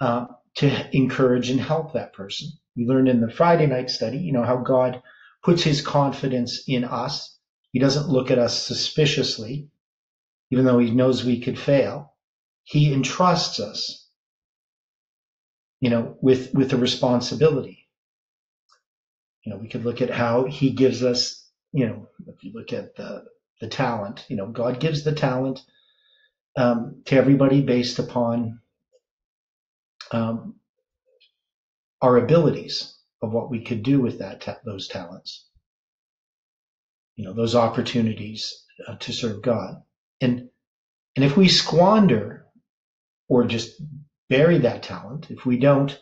uh, to encourage and help that person. We learned in the Friday night study, you know, how God puts his confidence in us. He doesn't look at us suspiciously, even though he knows we could fail. He entrusts us, you know, with, with a responsibility. You know, we could look at how he gives us, you know, if you look at the, the talent, you know, God gives the talent um, to everybody based upon um, our abilities of what we could do with that ta- those talents. You know those opportunities uh, to serve god. And and if we squander or just bury that talent if we don't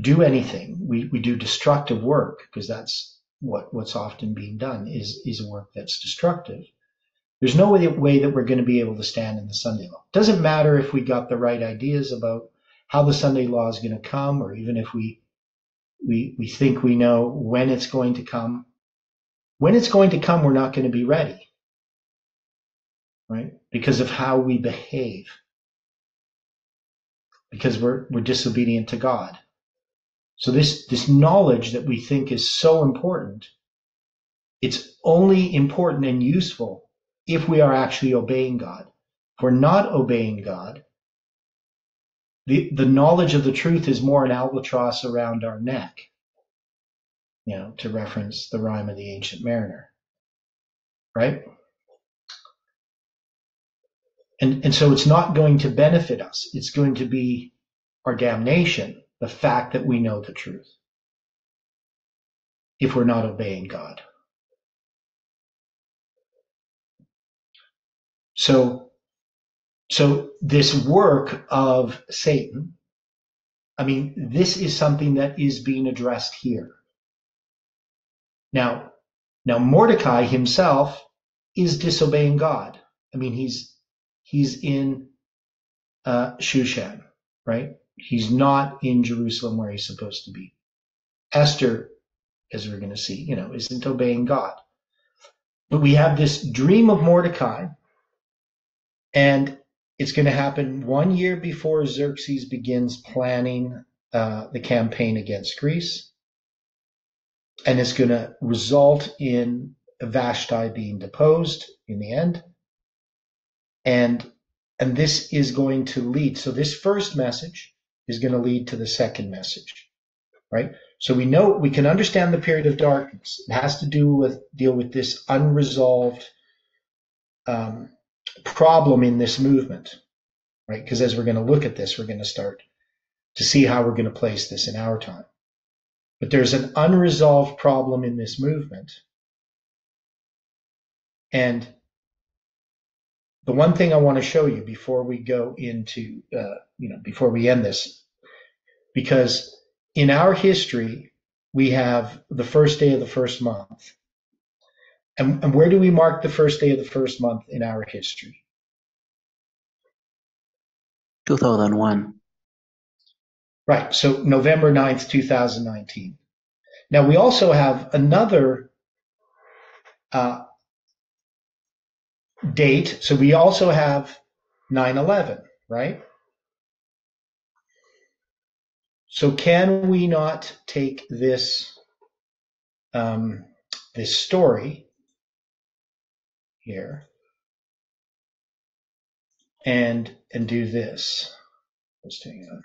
do anything we, we do destructive work because that's what what's often being done is is work that's destructive there's no way, way that we're going to be able to stand in the sunday law. Doesn't matter if we got the right ideas about how the Sunday law is going to come, or even if we we we think we know when it's going to come. When it's going to come, we're not going to be ready, right? Because of how we behave, because we're we're disobedient to God. So this this knowledge that we think is so important, it's only important and useful if we are actually obeying God. If we're not obeying God, the, the knowledge of the truth is more an albatross around our neck, you know, to reference the rhyme of the ancient mariner, right? And, and so it's not going to benefit us. It's going to be our damnation, the fact that we know the truth, if we're not obeying God. So, so this work of Satan, I mean, this is something that is being addressed here. Now, now Mordecai himself is disobeying God. I mean, he's he's in uh, Shushan, right? He's not in Jerusalem where he's supposed to be. Esther, as we're going to see, you know, isn't obeying God. But we have this dream of Mordecai, and it's going to happen one year before Xerxes begins planning uh, the campaign against Greece. And it's going to result in Vashti being deposed in the end. And and this is going to lead. So this first message is going to lead to the second message, right? So we know we can understand the period of darkness. It has to do with deal with this unresolved um, problem in this movement, right? Because as we're going to look at this, we're going to start to see how we're going to place this in our time. But there's an unresolved problem in this movement. And the one thing I want to show you before we go into, uh, you know, before we end this, because in our history, we have the first day of the first month. And, and where do we mark the first day of the first month in our history? 2001. Right. So November 9th, 2019. Now we also have another uh, date. So we also have 9-11, right? So can we not take this um, this story here and and do this? Just hang on.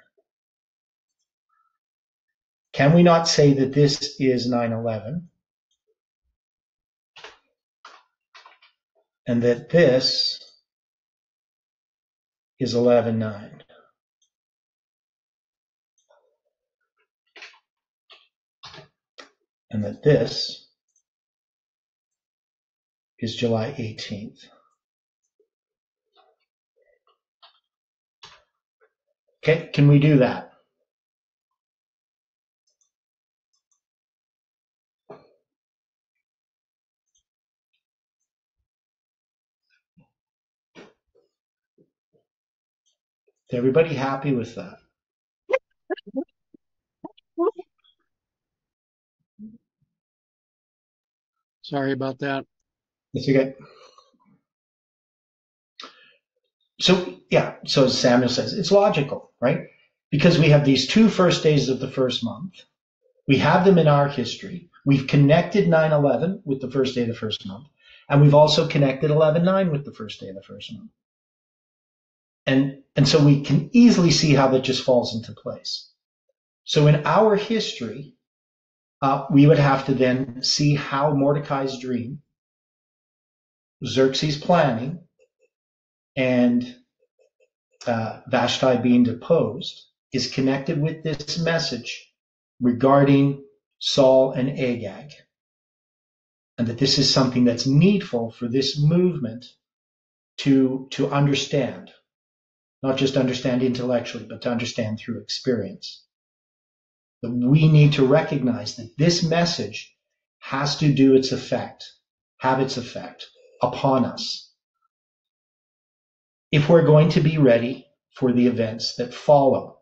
Can we not say that this is 9-11? And that this is 11-9? And that this is July 18th. Okay, can we do that? Is everybody happy with that? Sorry about that. So yeah, so Samuel says, it's logical, right? Because we have these two first days of the first month. We have them in our history. We've connected 9-11 with the first day of the first month. And we've also connected 11-9 with the first day of the first month. And, and so we can easily see how that just falls into place. So in our history, uh, we would have to then see how Mordecai's dream, Xerxes' planning, and uh, Vashti being deposed is connected with this message regarding Saul and Agag. And that this is something that's needful for this movement to, to understand. Not just understand intellectually, but to understand through experience. That we need to recognize that this message has to do its effect, have its effect upon us. If we're going to be ready for the events that follow.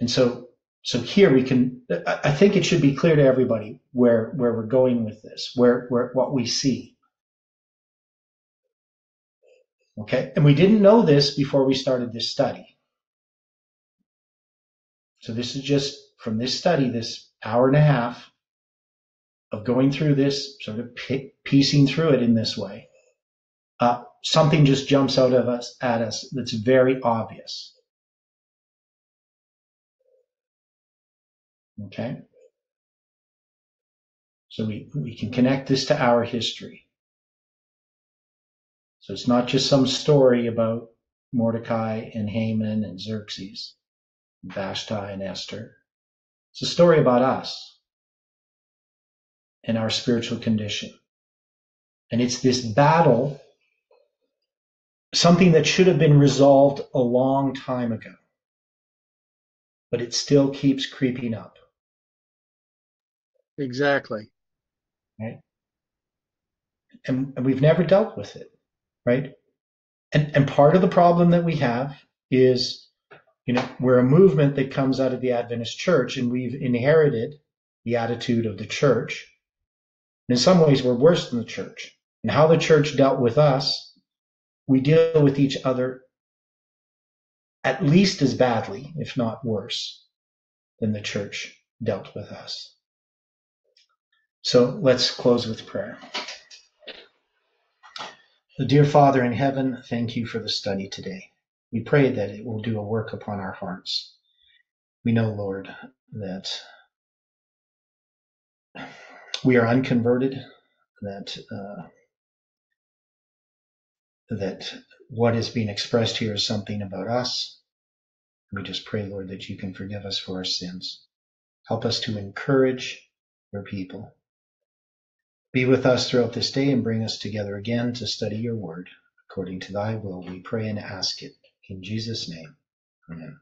And so so here we can I think it should be clear to everybody where where we're going with this, where where what we see. Okay? And we didn't know this before we started this study. So this is just from this study, this hour and a half of going through this, sort of piecing through it in this way. Uh, something just jumps out of us at us that's very obvious. Okay? So we, we can connect this to our history. So it's not just some story about Mordecai and Haman and Xerxes, Vashti and Esther. It's a story about us and our spiritual condition. And it's this battle, something that should have been resolved a long time ago, but it still keeps creeping up. Exactly. Right? And, and we've never dealt with it, right? And, and part of the problem that we have is, you know, we're a movement that comes out of the Adventist church and we've inherited the attitude of the church. In some ways, we're worse than the church. And how the church dealt with us, we deal with each other at least as badly, if not worse, than the church dealt with us. So let's close with prayer. Dear Father in heaven, thank you for the study today. We pray that it will do a work upon our hearts. We know, Lord, that we are unconverted, that uh, that what is being expressed here is something about us. We just pray, Lord, that you can forgive us for our sins. Help us to encourage your people. Be with us throughout this day and bring us together again to study your word. According to thy will, we pray and ask it. In Jesus' name, amen.